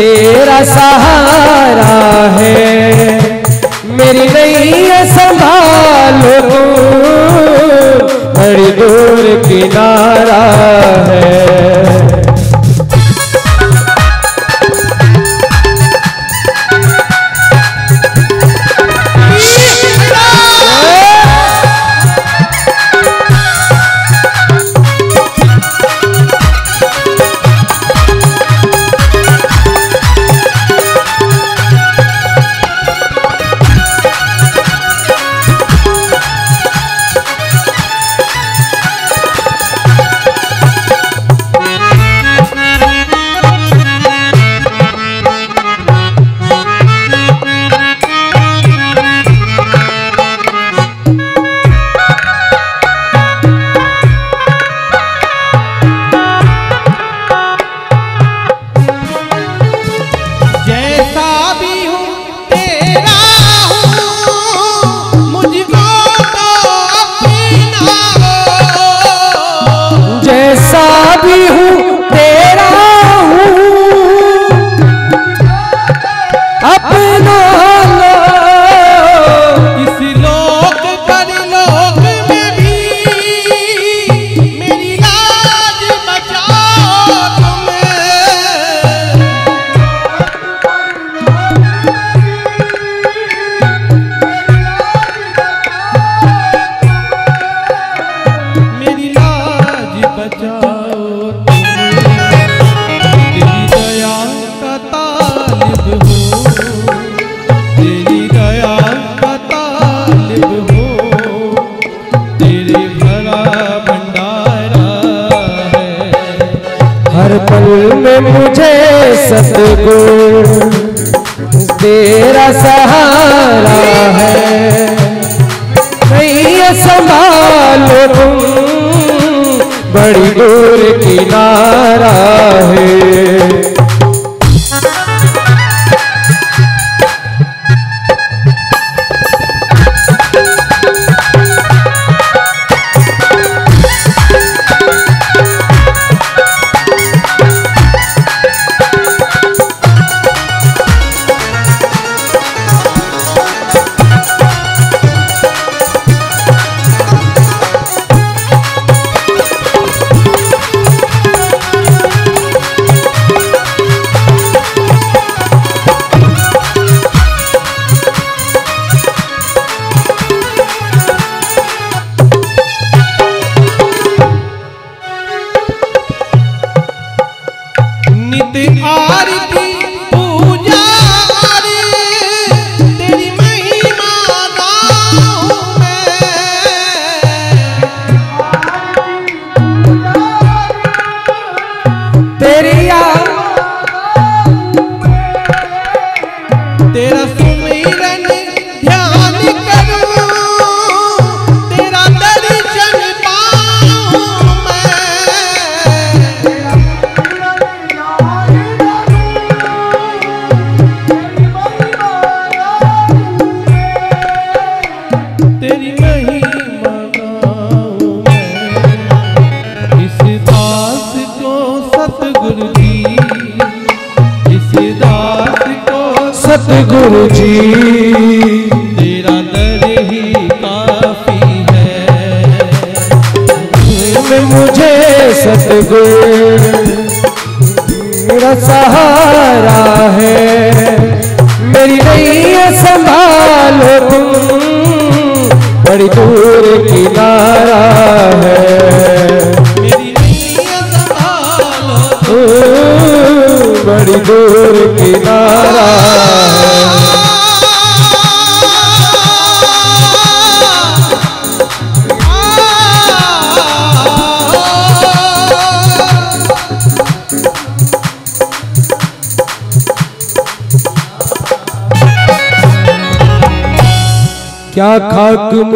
Speaker 3: तेरा
Speaker 1: सहारा है। मेरी नैया संभालो हरिदूर किनारा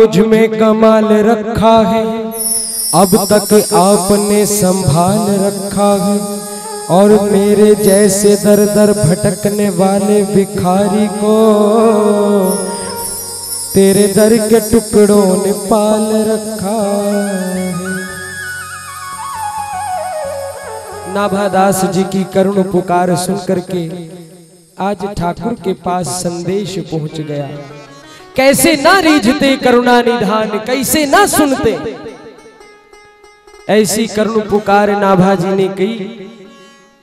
Speaker 1: मुझमें कमाल रखा है। अब तक आपने संभाल रखा है। और मेरे जैसे दर दर भटकने वाले भिखारी को तेरे दर के टुकड़ों ने पाल रखा है। नाभादास जी की करुण पुकार सुन करके आज ठाकुर के पास संदेश पहुँच गया। कैसे ना रिझते करुणा निधान कैसे ना सुनते। ऐसी करुण पुकार नाभाजी ने कही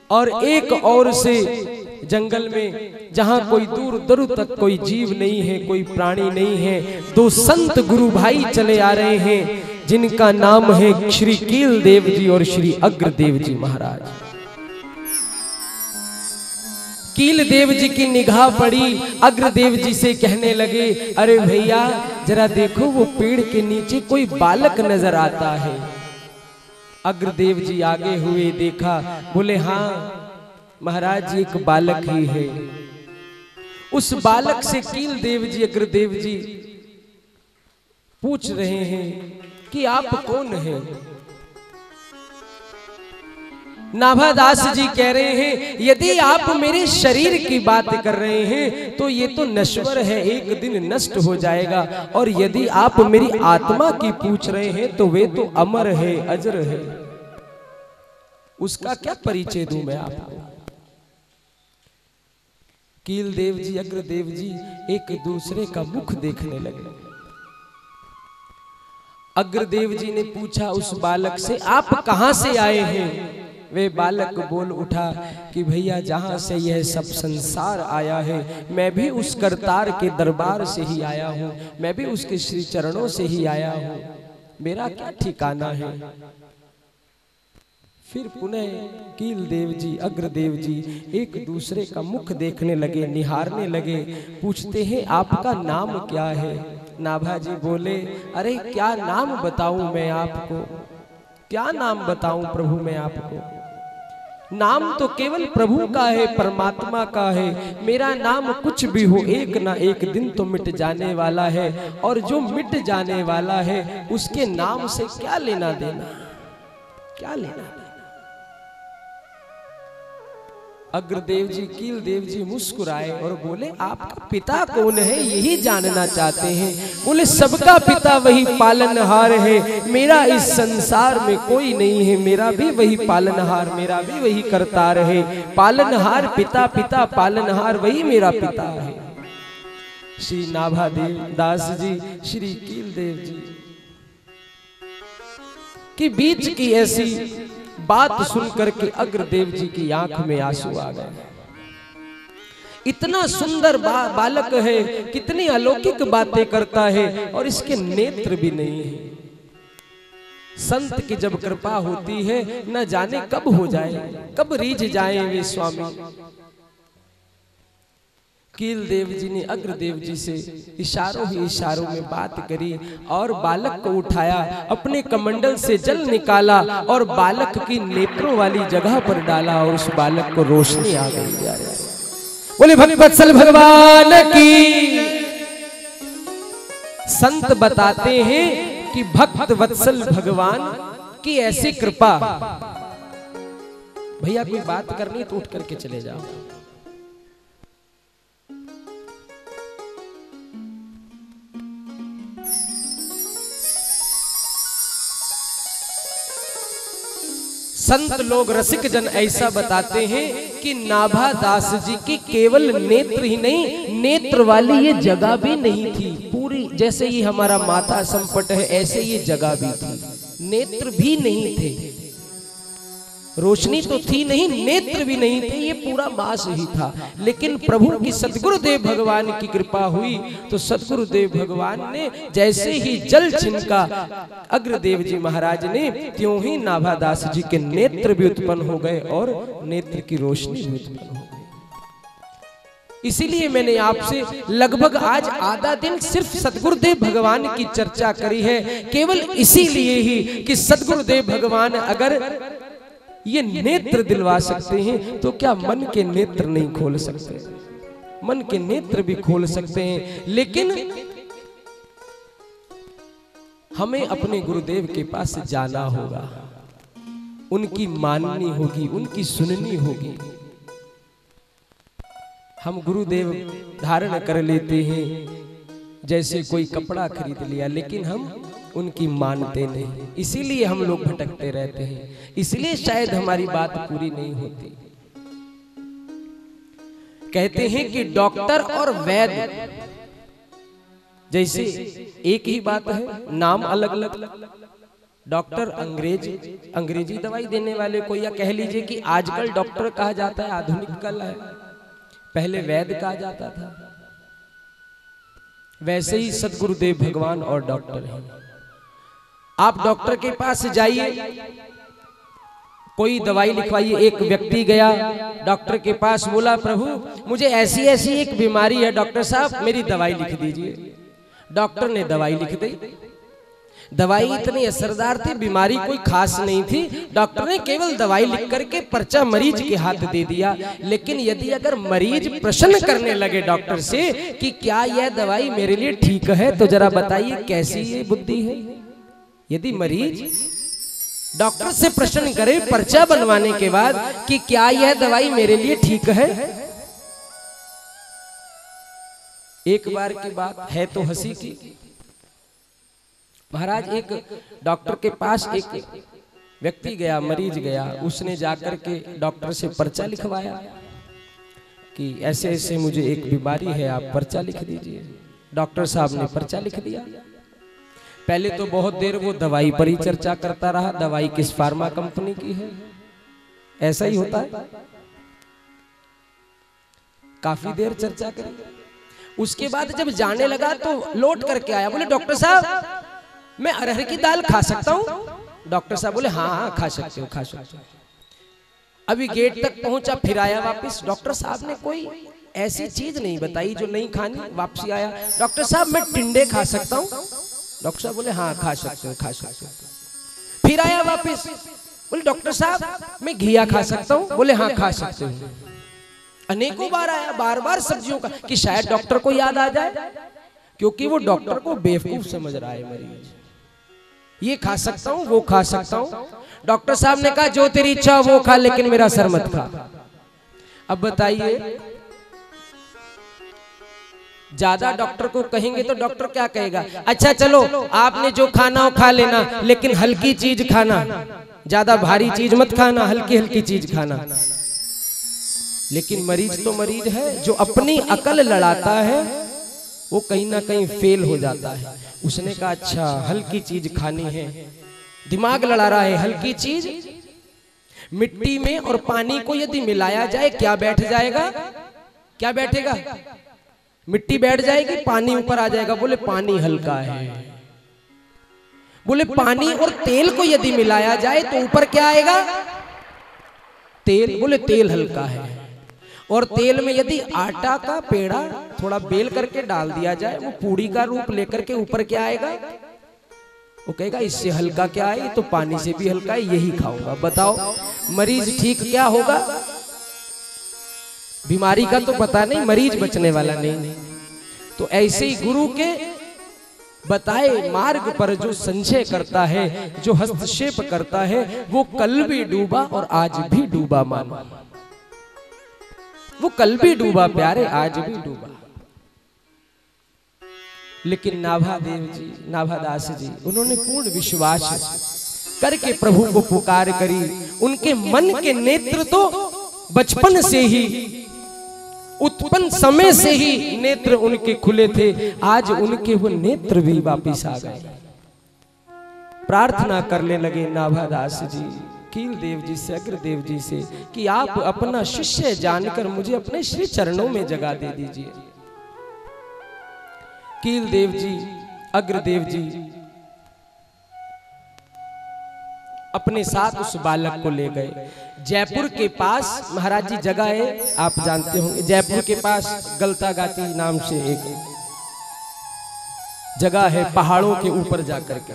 Speaker 1: और एक और से जंगल में जहाँ कोई दूर दूर तक कोई जीव नहीं है कोई प्राणी नहीं है दो संत गुरु भाई चले आ रहे हैं जिनका नाम है श्री कील देव जी और श्री अग्रदेव जी महाराज। कील देव जी की निगाह पड़ी अग्रदेव जी से कहने लगे, अरे भैया, जरा देखो वो पेड़ के नीचे कोई बालक नज़र आता है. अग्रदेव जी आगे हुए देखा, बोले हाँ महाराज जी, एक बालक ही है। उस बालक से कील देव जी अग्रदेव जी पूछ रहे हैं कि आप कौन हैं? नाभादास जी कह रहे हैं, यदि आप मेरे शरीर की बात कर रहे हैं तो ये तो नश्वर है, एक दिन नष्ट हो जाएगा। और यदि आप मेरी आत्मा की पूछ रहे हैं तो वे तो अमर है, अजर है। उसका क्या परिचय दूँ मैं आपको? कील देव जी, अग्रदेव जी एक दूसरे का मुख देखने लगे। अग्रदेव जी ने पूछा, उस बालक से, आप कहाँ से आए हैं? वे बालक बोल उठा कि भैया, जहाँ से यह सब संसार आया है, मैं भी उस करतार के दरबार से ही आया हूँ, मैं भी उसके श्री चरणों से ही आया हूँ। मेरा क्या ठिकाना है? फिर पुनः कील देव जी, अग्रदेव जी एक दूसरे का मुख देखने लगे, निहारने लगे, पूछते हैं, आपका नाम क्या है? नाभा जी बोले, अरे, क्या नाम बताऊँ मैं आपको? क्या नाम बताऊँ प्रभु मैं आपको? नाम तो केवल प्रभु का है, परमात्मा का है। मेरा नाम कुछ भी हो, एक ना एक दिन तो मिट जाने वाला है। और जो मिट जाने वाला है, उसके नाम से क्या लेना देना? क्या लेना देना? अग्रदेव जी कील देव जी मुस्कुराए और बोले आपका पिता कौन है? यही जानना चाहते हैं। बोले सबका पिता वही पालनहार है। मेरा इस संसार में कोई नहीं है। मेरा भी वही पालनहार मेरा भी वही करतार है। पालनहार पिता पिता पालनहार वही मेरा पिता है। श्री नाभा देव दास जी श्री कील देव जी। की बीच की ऐसी बात सुनकर के अग्रदेव जी की आँख में आँसू आ गए। इतना सुंदर बा, बालक है कितनी अलौकिक बातें करता है और इसके नेत्र भी नहीं है। संत की जब कृपा होती है न जाने कब हो जाए कब रीझ जाए वे स्वामी। कील देव जी ने अग्रदेव जी से इशारों ही इशारों में बात करी और बालक को उठाया, अपने कमंडल से जल निकाला और बालक की नेत्रों वाली जगह पर डाला और उस बालक को रोशनी आ गई। बोले भगवत्सल भगवान की संत बताते हैं कि भक्त वत्सल भगवान की ऐसी कृपा। भैया, कोई बात करनी तो उठ करके चले जाओ। संत लोग रसिक जन ऐसा बताते हैं कि नाभा दास जी की केवल नेत्र ही नहीं, नेत्र वाली ये जगह भी नहीं थी। पूरी जैसे ही हमारा माथा संपट है, ऐसे ये जगह भी थी। नेत्र भी नहीं थे। रोशनी तो थी नहीं, नेत्र भी नहीं थे, ये पूरा मास ही था। लेकिन प्रभु की सदगुरुदेव भगवान की कृपा हुई तो सदगुरुदेव भगवान ने जैसे ही जल छिनका, अग्रदेव जी महाराज ने त्यों ही नाभादास जी के नेत्र भी उत्पन्न हो गए और नेत्र की रोशनी भी उत्पन्न हो इसीलिए मैंने आपसे लगभग आज आधा दिन सिर्फ़ सदगुरुदेव भगवान की चर्चा करी है, केवल इसीलिए ही कि सदगुरुदेव भगवान अगर ये नेत्र दिलवा सकते हैं तो क्या मन के नेत्र नहीं खोल सकते? मन के नेत्र भी खोल सकते हैं, लेकिन हमें अपने गुरुदेव के पास जाना होगा। उनकी माननी होगी, उनकी सुननी होगी। हम गुरुदेव धारण कर लेते हैं, जैसे कोई कपड़ा खरीद लिया, लेकिन हम उनकी मानते नहीं। इसीलिए हम लोग भटकते रहते हैं। इसलिए शायद हमारी बात पूरी नहीं होती। कहते हैं कि डॉक्टर और वैद्य, जैसे एक ही बात है, नाम अलग अलग डॉक्टर अंग्रेज़, अंग्रेज़ी दवाई देने वाले को या कह लीजिए कि आजकल डॉक्टर कहा जाता है, आधुनिक कल है। पहले वैद कहा जाता था। वैसे ही सदगुरुदेव भगवान और डॉक्टर हैं। आप डॉक्टर के पास जाइए। कोई दवाई लिखवाइए। एक व्यक्ति गया, डॉक्टर के पास बोला, प्रभु, मुझे ऐसी ऐसी एक बीमारी है, डॉक्टर साहब, मेरी दवाई लिख दीजिए। डॉक्टर ने दवाई लिख दी। दवाई इतनी असरदार थी, बीमारी कोई खास नहीं थी। डॉक्टर ने केवल दवाई लिख करके पर्चा मरीज़ के हाथ दे दिया। लेकिन यदि अगर मरीज़ प्रश्न करने लगे डॉक्टर से कि क्या यह दवाई मेरे लिए ठीक है तो जरा बताइए, कैसी ये बुद्धि है? यदि मरीज़ डॉक्टर से प्रश्न करे पर्चा बनवाने के बाद कि क्या यह दवाई मेरे लिए ठीक है? एक बार की बात है तो हँसी की। महाराज एक डॉक्टर के पास एक व्यक्ति गया मरीज़ गया उसने जाकर के डॉक्टर से पर्चा लिखवाया कि ऐसे ऐसे मुझे एक बीमारी है आप पर्चा लिख दीजिए। डॉक्टर साहब ने पर्चा लिख दिया। पहले तो बहुत देर वो दवाई पर ही चर्चा करता रहा दवाई किस फार्मा कंपनी की है? ऐसा ही होता है। काफ़ी देर चर्चा करी। उसके बाद जब जाने लगा तो लौट करके आया बोले डॉक्टर साहब मैं अरहर की दाल खा सकता हूँ? डॉक्टर साहब बोले हाँ हाँ खा सकते हो खा सकते हो। अभी गेट तक पहुँचा फिर आया वापस। डॉक्टर साहब ने कोई ऐसी चीज़ नहीं बताई जो नहीं खानी वापसी आया। डॉक्टर साहब मैं टिंडे खा सकता हूँ। डॉक्टर साहब बोले हाँ खा सकते हो, खा सकते हो। फिर आया वापस। बोले, डॉक्टर साहब, मैं घिया खा सकता हूँ। बोले हाँ खा सकते हो। अनेकों बार आया बार बार सब्जियों का, कि शायद डॉक्टर को याद आ जाए, क्योंकि वो डॉक्टर को बेवकूफ़ समझ रहा है मरीज़। ये खा सकता हूँ, वो खा सकता हूँ। डॉक्टर साहब ने कहा, जो तेरी इच्छा वो खा, लेकिन मेरा सर मत खा। अब बताइए ज़्यादा डॉक्टर को कहेंगे तो डॉक्टर क्या कहेगा? अच्छा चलो आपने जो खाना हो खा लेना लेकिन हल्की चीज़ खाना। ज़्यादा भारी चीज़ मत खाना हल्की हल्की चीज़ खाना। लेकिन मरीज़ तो मरीज़ है जो अपनी अकल लड़ाता है वो कहीं ना कहीं फेल हो जाता है। उसने कहा अच्छा हल्की चीज़ खानी है। दिमाग लड़ा रहा है हल्की चीज़। मिट्टी में और पानी को यदि मिलाया जाए क्या बैठ जाएगा? क्या बैठेगा मिट्टी बैठ जाएगी पानी ऊपर आ जाएगा। बोले पानी हल्का है। बोले पानी और तेल को यदि मिलाया जाए तो ऊपर क्या आएगा? तेल। बोले तेल हल्का है। और तेल में यदि आटा का पेड़ा थोड़ा बेल करके डाल दिया जाए वो पूड़ी का रूप लेकर के ऊपर क्या आएगा? वो कहेगा इससे हल्का क्या है? तो पानी से भी हल्का है यही खाऊँगा। बताओ मरीज़ ठीक क्या होगा? बीमारी का तो पता नहीं मरीज़ बचने वाला नहीं। तो ऐसे ही गुरु के बताए मार्ग पर जो संशय करता है जो हस्तक्षेप करता है वो कल भी डूबा और आज भी डूबा मानो। वो कल भी डूबा प्यारे आज भी डूबा। लेकिन नाभादेव जी नाभादास जी उन्होंने पूर्ण विश्वास करके प्रभु को पुकार करी। उनके मन के नेत्र तो बचपन से ही उत्पन्न समय से ही नेत्र उनके खुले थे। आज उनके वो नेत्र भी वापिस आ गए। प्रार्थना करने लगे नाभादास जी, कील देव जी से अग्रदेव जी से कि आप अपना शिष्य जानकर मुझे अपने श्री चरणों में जगा दे दीजिए। कील देव जी, अग्रदेव जी अपने साथ उस बालक को ले गए। जयपुर के पास महाराज जी जगह है, आप जानते होंगे। जयपुर के पास गलता गाती नाम से एक जगह है, पहाड़ों के ऊपर जाकर के।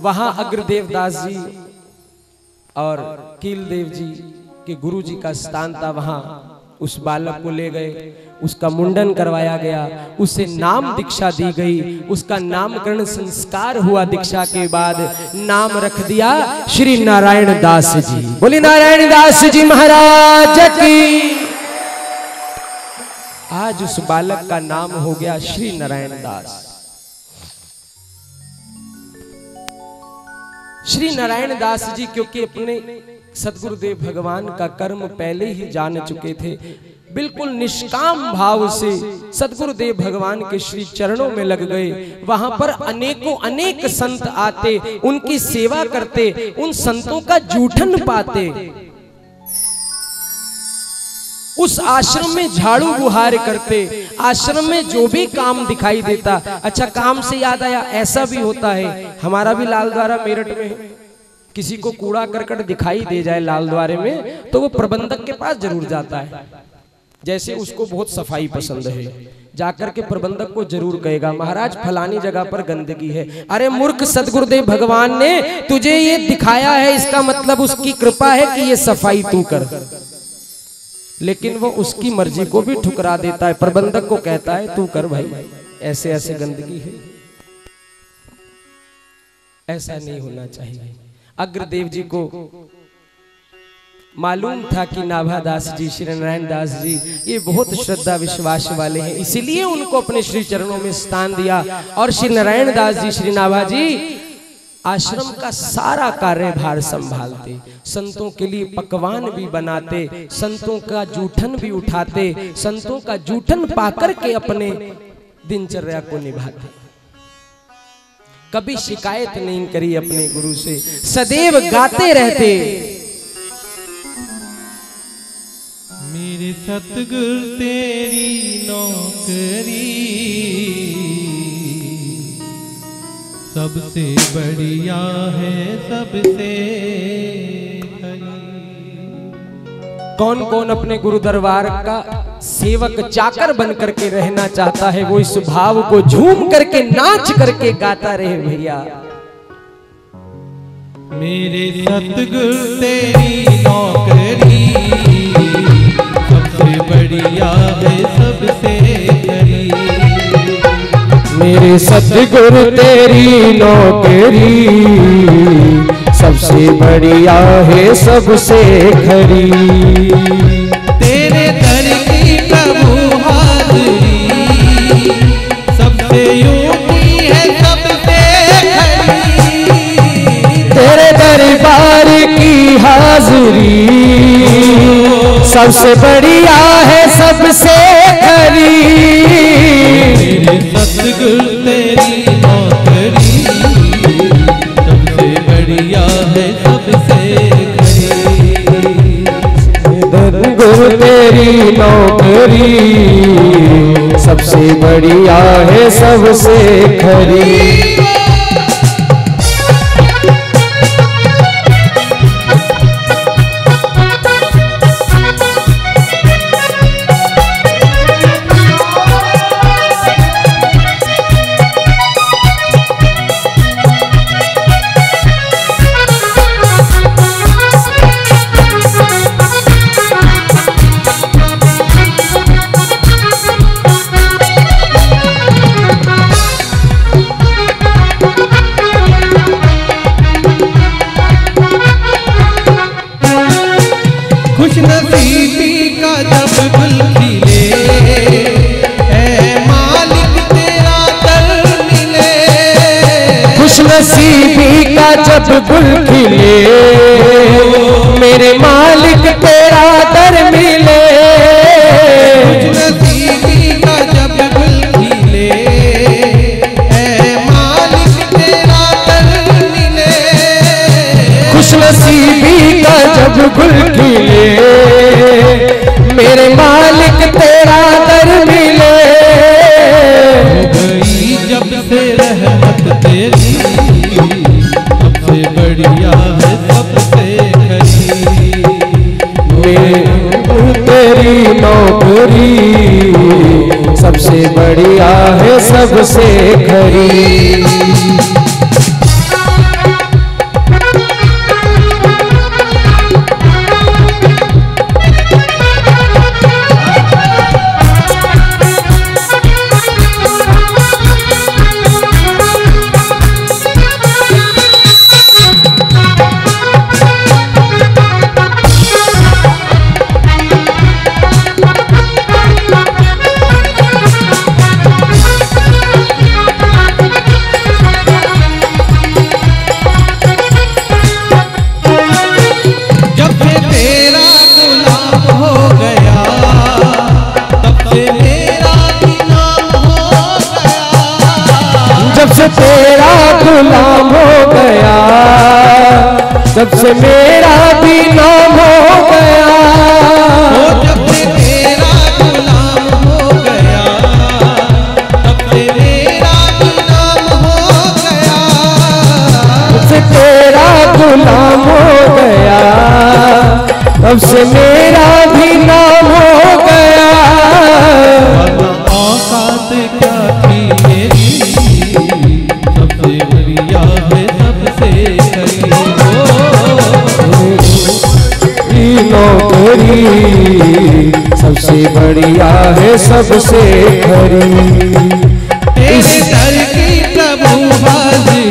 Speaker 1: वहाँ अग्रदेव दास जी और कील देव जी के गुरु जी का स्थान था, वहाँ उस बालक को ले गए। उसका मुंडन करवाया गया उसे नाम दीक्षा दी गई। उसका नामकरण संस्कार हुआ दीक्षा के बाद। नाम रख दिया श्री नारायण दास जी। बोले नारायण दास जी महाराज की। आज उस बालक का नाम हो गया श्री नारायण दास। श्री नारायण दास जी, क्योंकि अपने सदगुरुदेव भगवान का कर्म पहले ही जान चुके थे, बिल्कुल निष्काम भाव से सदगुरुदेव भगवान के श्री चरणों में लग गए। वहाँ पर अनेकों, अनेक संत आते, उनकी सेवा करते, उन संतों का जूठन पाते। उस आश्रम में झाड़ू बुहार करते, आश्रम में जो भी काम दिखाई देता अच्छा काम से याद आया, ऐसा भी होता है। हमारा भी लाल द्वारा मेरठ में किसी को कूड़ा करकट दिखाई दे जाए लाल द्वारे में तो वो प्रबंधक के पास ज़रूर जाता है। जैसे उसको बहुत सफ़ाई पसंद है। जाकर के प्रबंधक को ज़रूर कहेगा, महाराज, फलानी जगह पर गंदगी है। अरे, मूर्ख सदगुरुदेव भगवान ने तुझे ये दिखाया है, इसका मतलब उसकी कृपा है कि ये सफ़ाई तू कर। लेकिन वो उसकी मर्ज़ी को भी ठुकरा देता है प्रबंधक को कहता है तू कर भाई ऐसे ऐसे गंदगी है। ऐसा नहीं होना चाहिए। अग्रदेव जी को मालूम था कि नाभादास जी श्री नारायण दास जी ये बहुत श्रद्धा विश्वास वाले हैं। इसीलिए उनको अपने श्री चरणों में स्थान दिया। और श्री नारायण दास जी श्री नाभा जी आश्रम का सारा कार्यभार संभालते संतों के लिए पकवान भी बनाते संतों का जूठन भी उठाते संतों का जूठन पाकर के अपने दिनचर्या को निभाते। कभी शिकायत नहीं करी अपने गुरु से सदैव गाते रहते।
Speaker 3: मेरे सतगुर तेरी नौकरी सबसे बढ़िया है सबसे
Speaker 1: कौन कौन अपने गुरु दरबार का सेवक चाकर बन करके रहना चाहता है वो इस भाव को झूम करके नाच करके गाता रहे भैया।
Speaker 3: मेरे सतगुरु तेरी नौकरी
Speaker 2: मेरे सतगुरु तेरी नौकरी सबसे बढ़िया है सबसे खरी।
Speaker 3: तेरे दर की प्रभु हाजरी। सबसे ऊँची है सबसे खरी।
Speaker 2: तेरे दरबार की हाजरी। सबसे बढ़िया है सबसे खरी।
Speaker 3: तेरी नौकरी सबसे बढ़िया है सबसे खरी। जब गुल खिले।
Speaker 2: मेरे मालिक तेरा दर मिले।
Speaker 3: खुश नसीबी का जब गुल खिले मालिक तेरा दर मिले।
Speaker 2: खुश नसीबी का जब गुल खिले। नौकरी सबसे बढ़िया है सबसे खरी।
Speaker 1: जब से मेरा भी नाम हो गया।
Speaker 3: हो गया हो गया
Speaker 1: तेरा गुलाम हो गया। तब से मेरा भी
Speaker 3: सबसे बढ़िया है सबसे
Speaker 1: खरी।
Speaker 3: तेरे दर की प्रभु है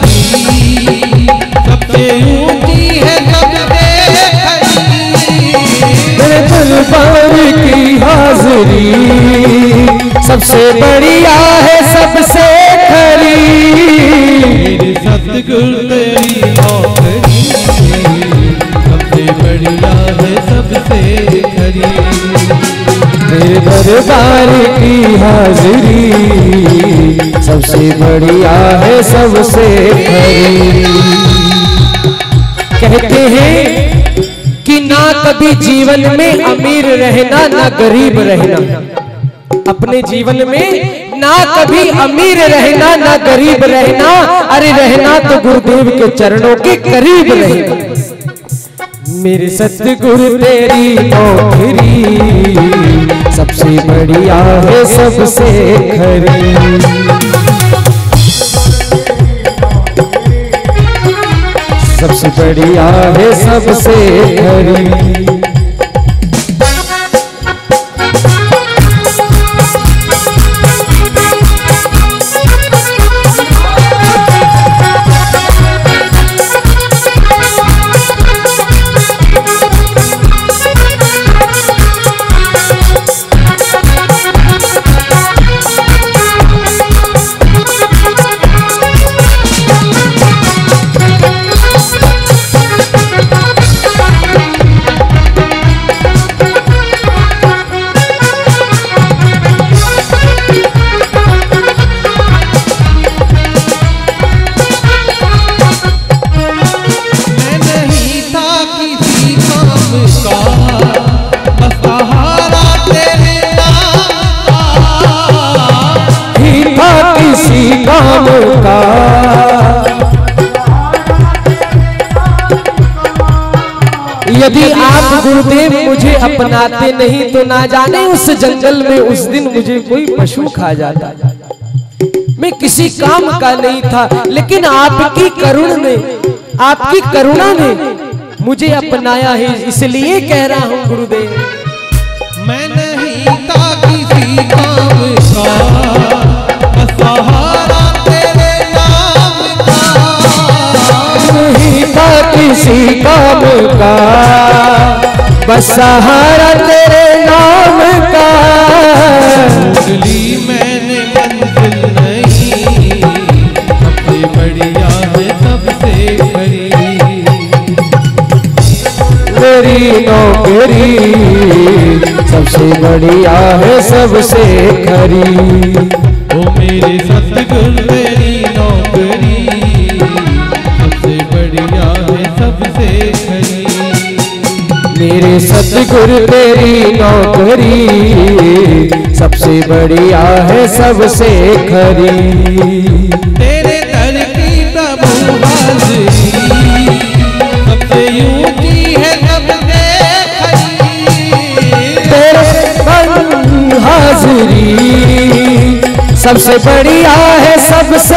Speaker 1: की हाजरी, सबसे बढ़िया है सबसे खरी।
Speaker 3: सतगुरु तेरी नौकरी सबसे बढ़िया है सबसे
Speaker 1: मेरे दरबार की हाजरी। सबसे बढ़िया है, सबसे खरी।
Speaker 4: कहते हैं कि ना कभी जीवन में अमीर रहना, ना गरीब रहना। अपने जीवन में ना कभी अमीर रहना, ना गरीब रहना। अरे रहना तो गुरुदेव के चरणों के करीब रहना।
Speaker 1: मेरे सतगुरु तेरी नौकरी। सबसे बढ़िया है सबसे खरी। सबसे बढ़िया है सबसे खरी।
Speaker 4: यदि आप गुरुदेव मुझे अपनाते नहीं तो ना जाने उस जंगल में उस दिन मुझे कोई पशु खा जाता। मैं किसी काम का नहीं था लेकिन आपकी करुण ने आपकी करुणा ने मुझे अपनाया है इसलिए कह रहा हूँ गुरुदेव।
Speaker 3: मैं नहीं था किसी काम का
Speaker 1: किसी काम का बस सहारा तेरे नाम का।
Speaker 3: ढूंढली मैंने मंजिल नहीं सबसे बढ़िया है सबसे खरी
Speaker 1: मेरी नौकरी सबसे बढ़िया है सबसे खरी
Speaker 3: ओ मेरे सतगुरु तेरी नौकरी
Speaker 1: मेरे सतगुरु तेरी नौकरी सबसे बढ़िया है, सबसे खरी।
Speaker 3: तेरे दर की प्रभु हाजरी सबसे
Speaker 1: बढ़िया है, सबसे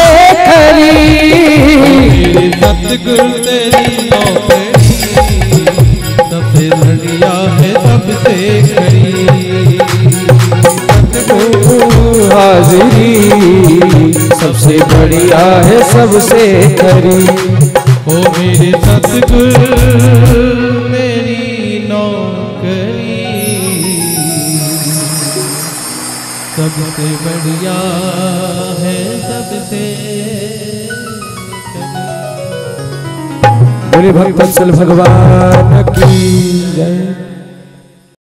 Speaker 3: मेरे सतगुरु तेरी नौकरी सबसे बढ़िया है सबसे खरी
Speaker 1: हाजरी सबसे बढ़िया है सबसे खरी।
Speaker 3: ओ मेरे सतगुरु।
Speaker 1: बोले भक्त भगवान की।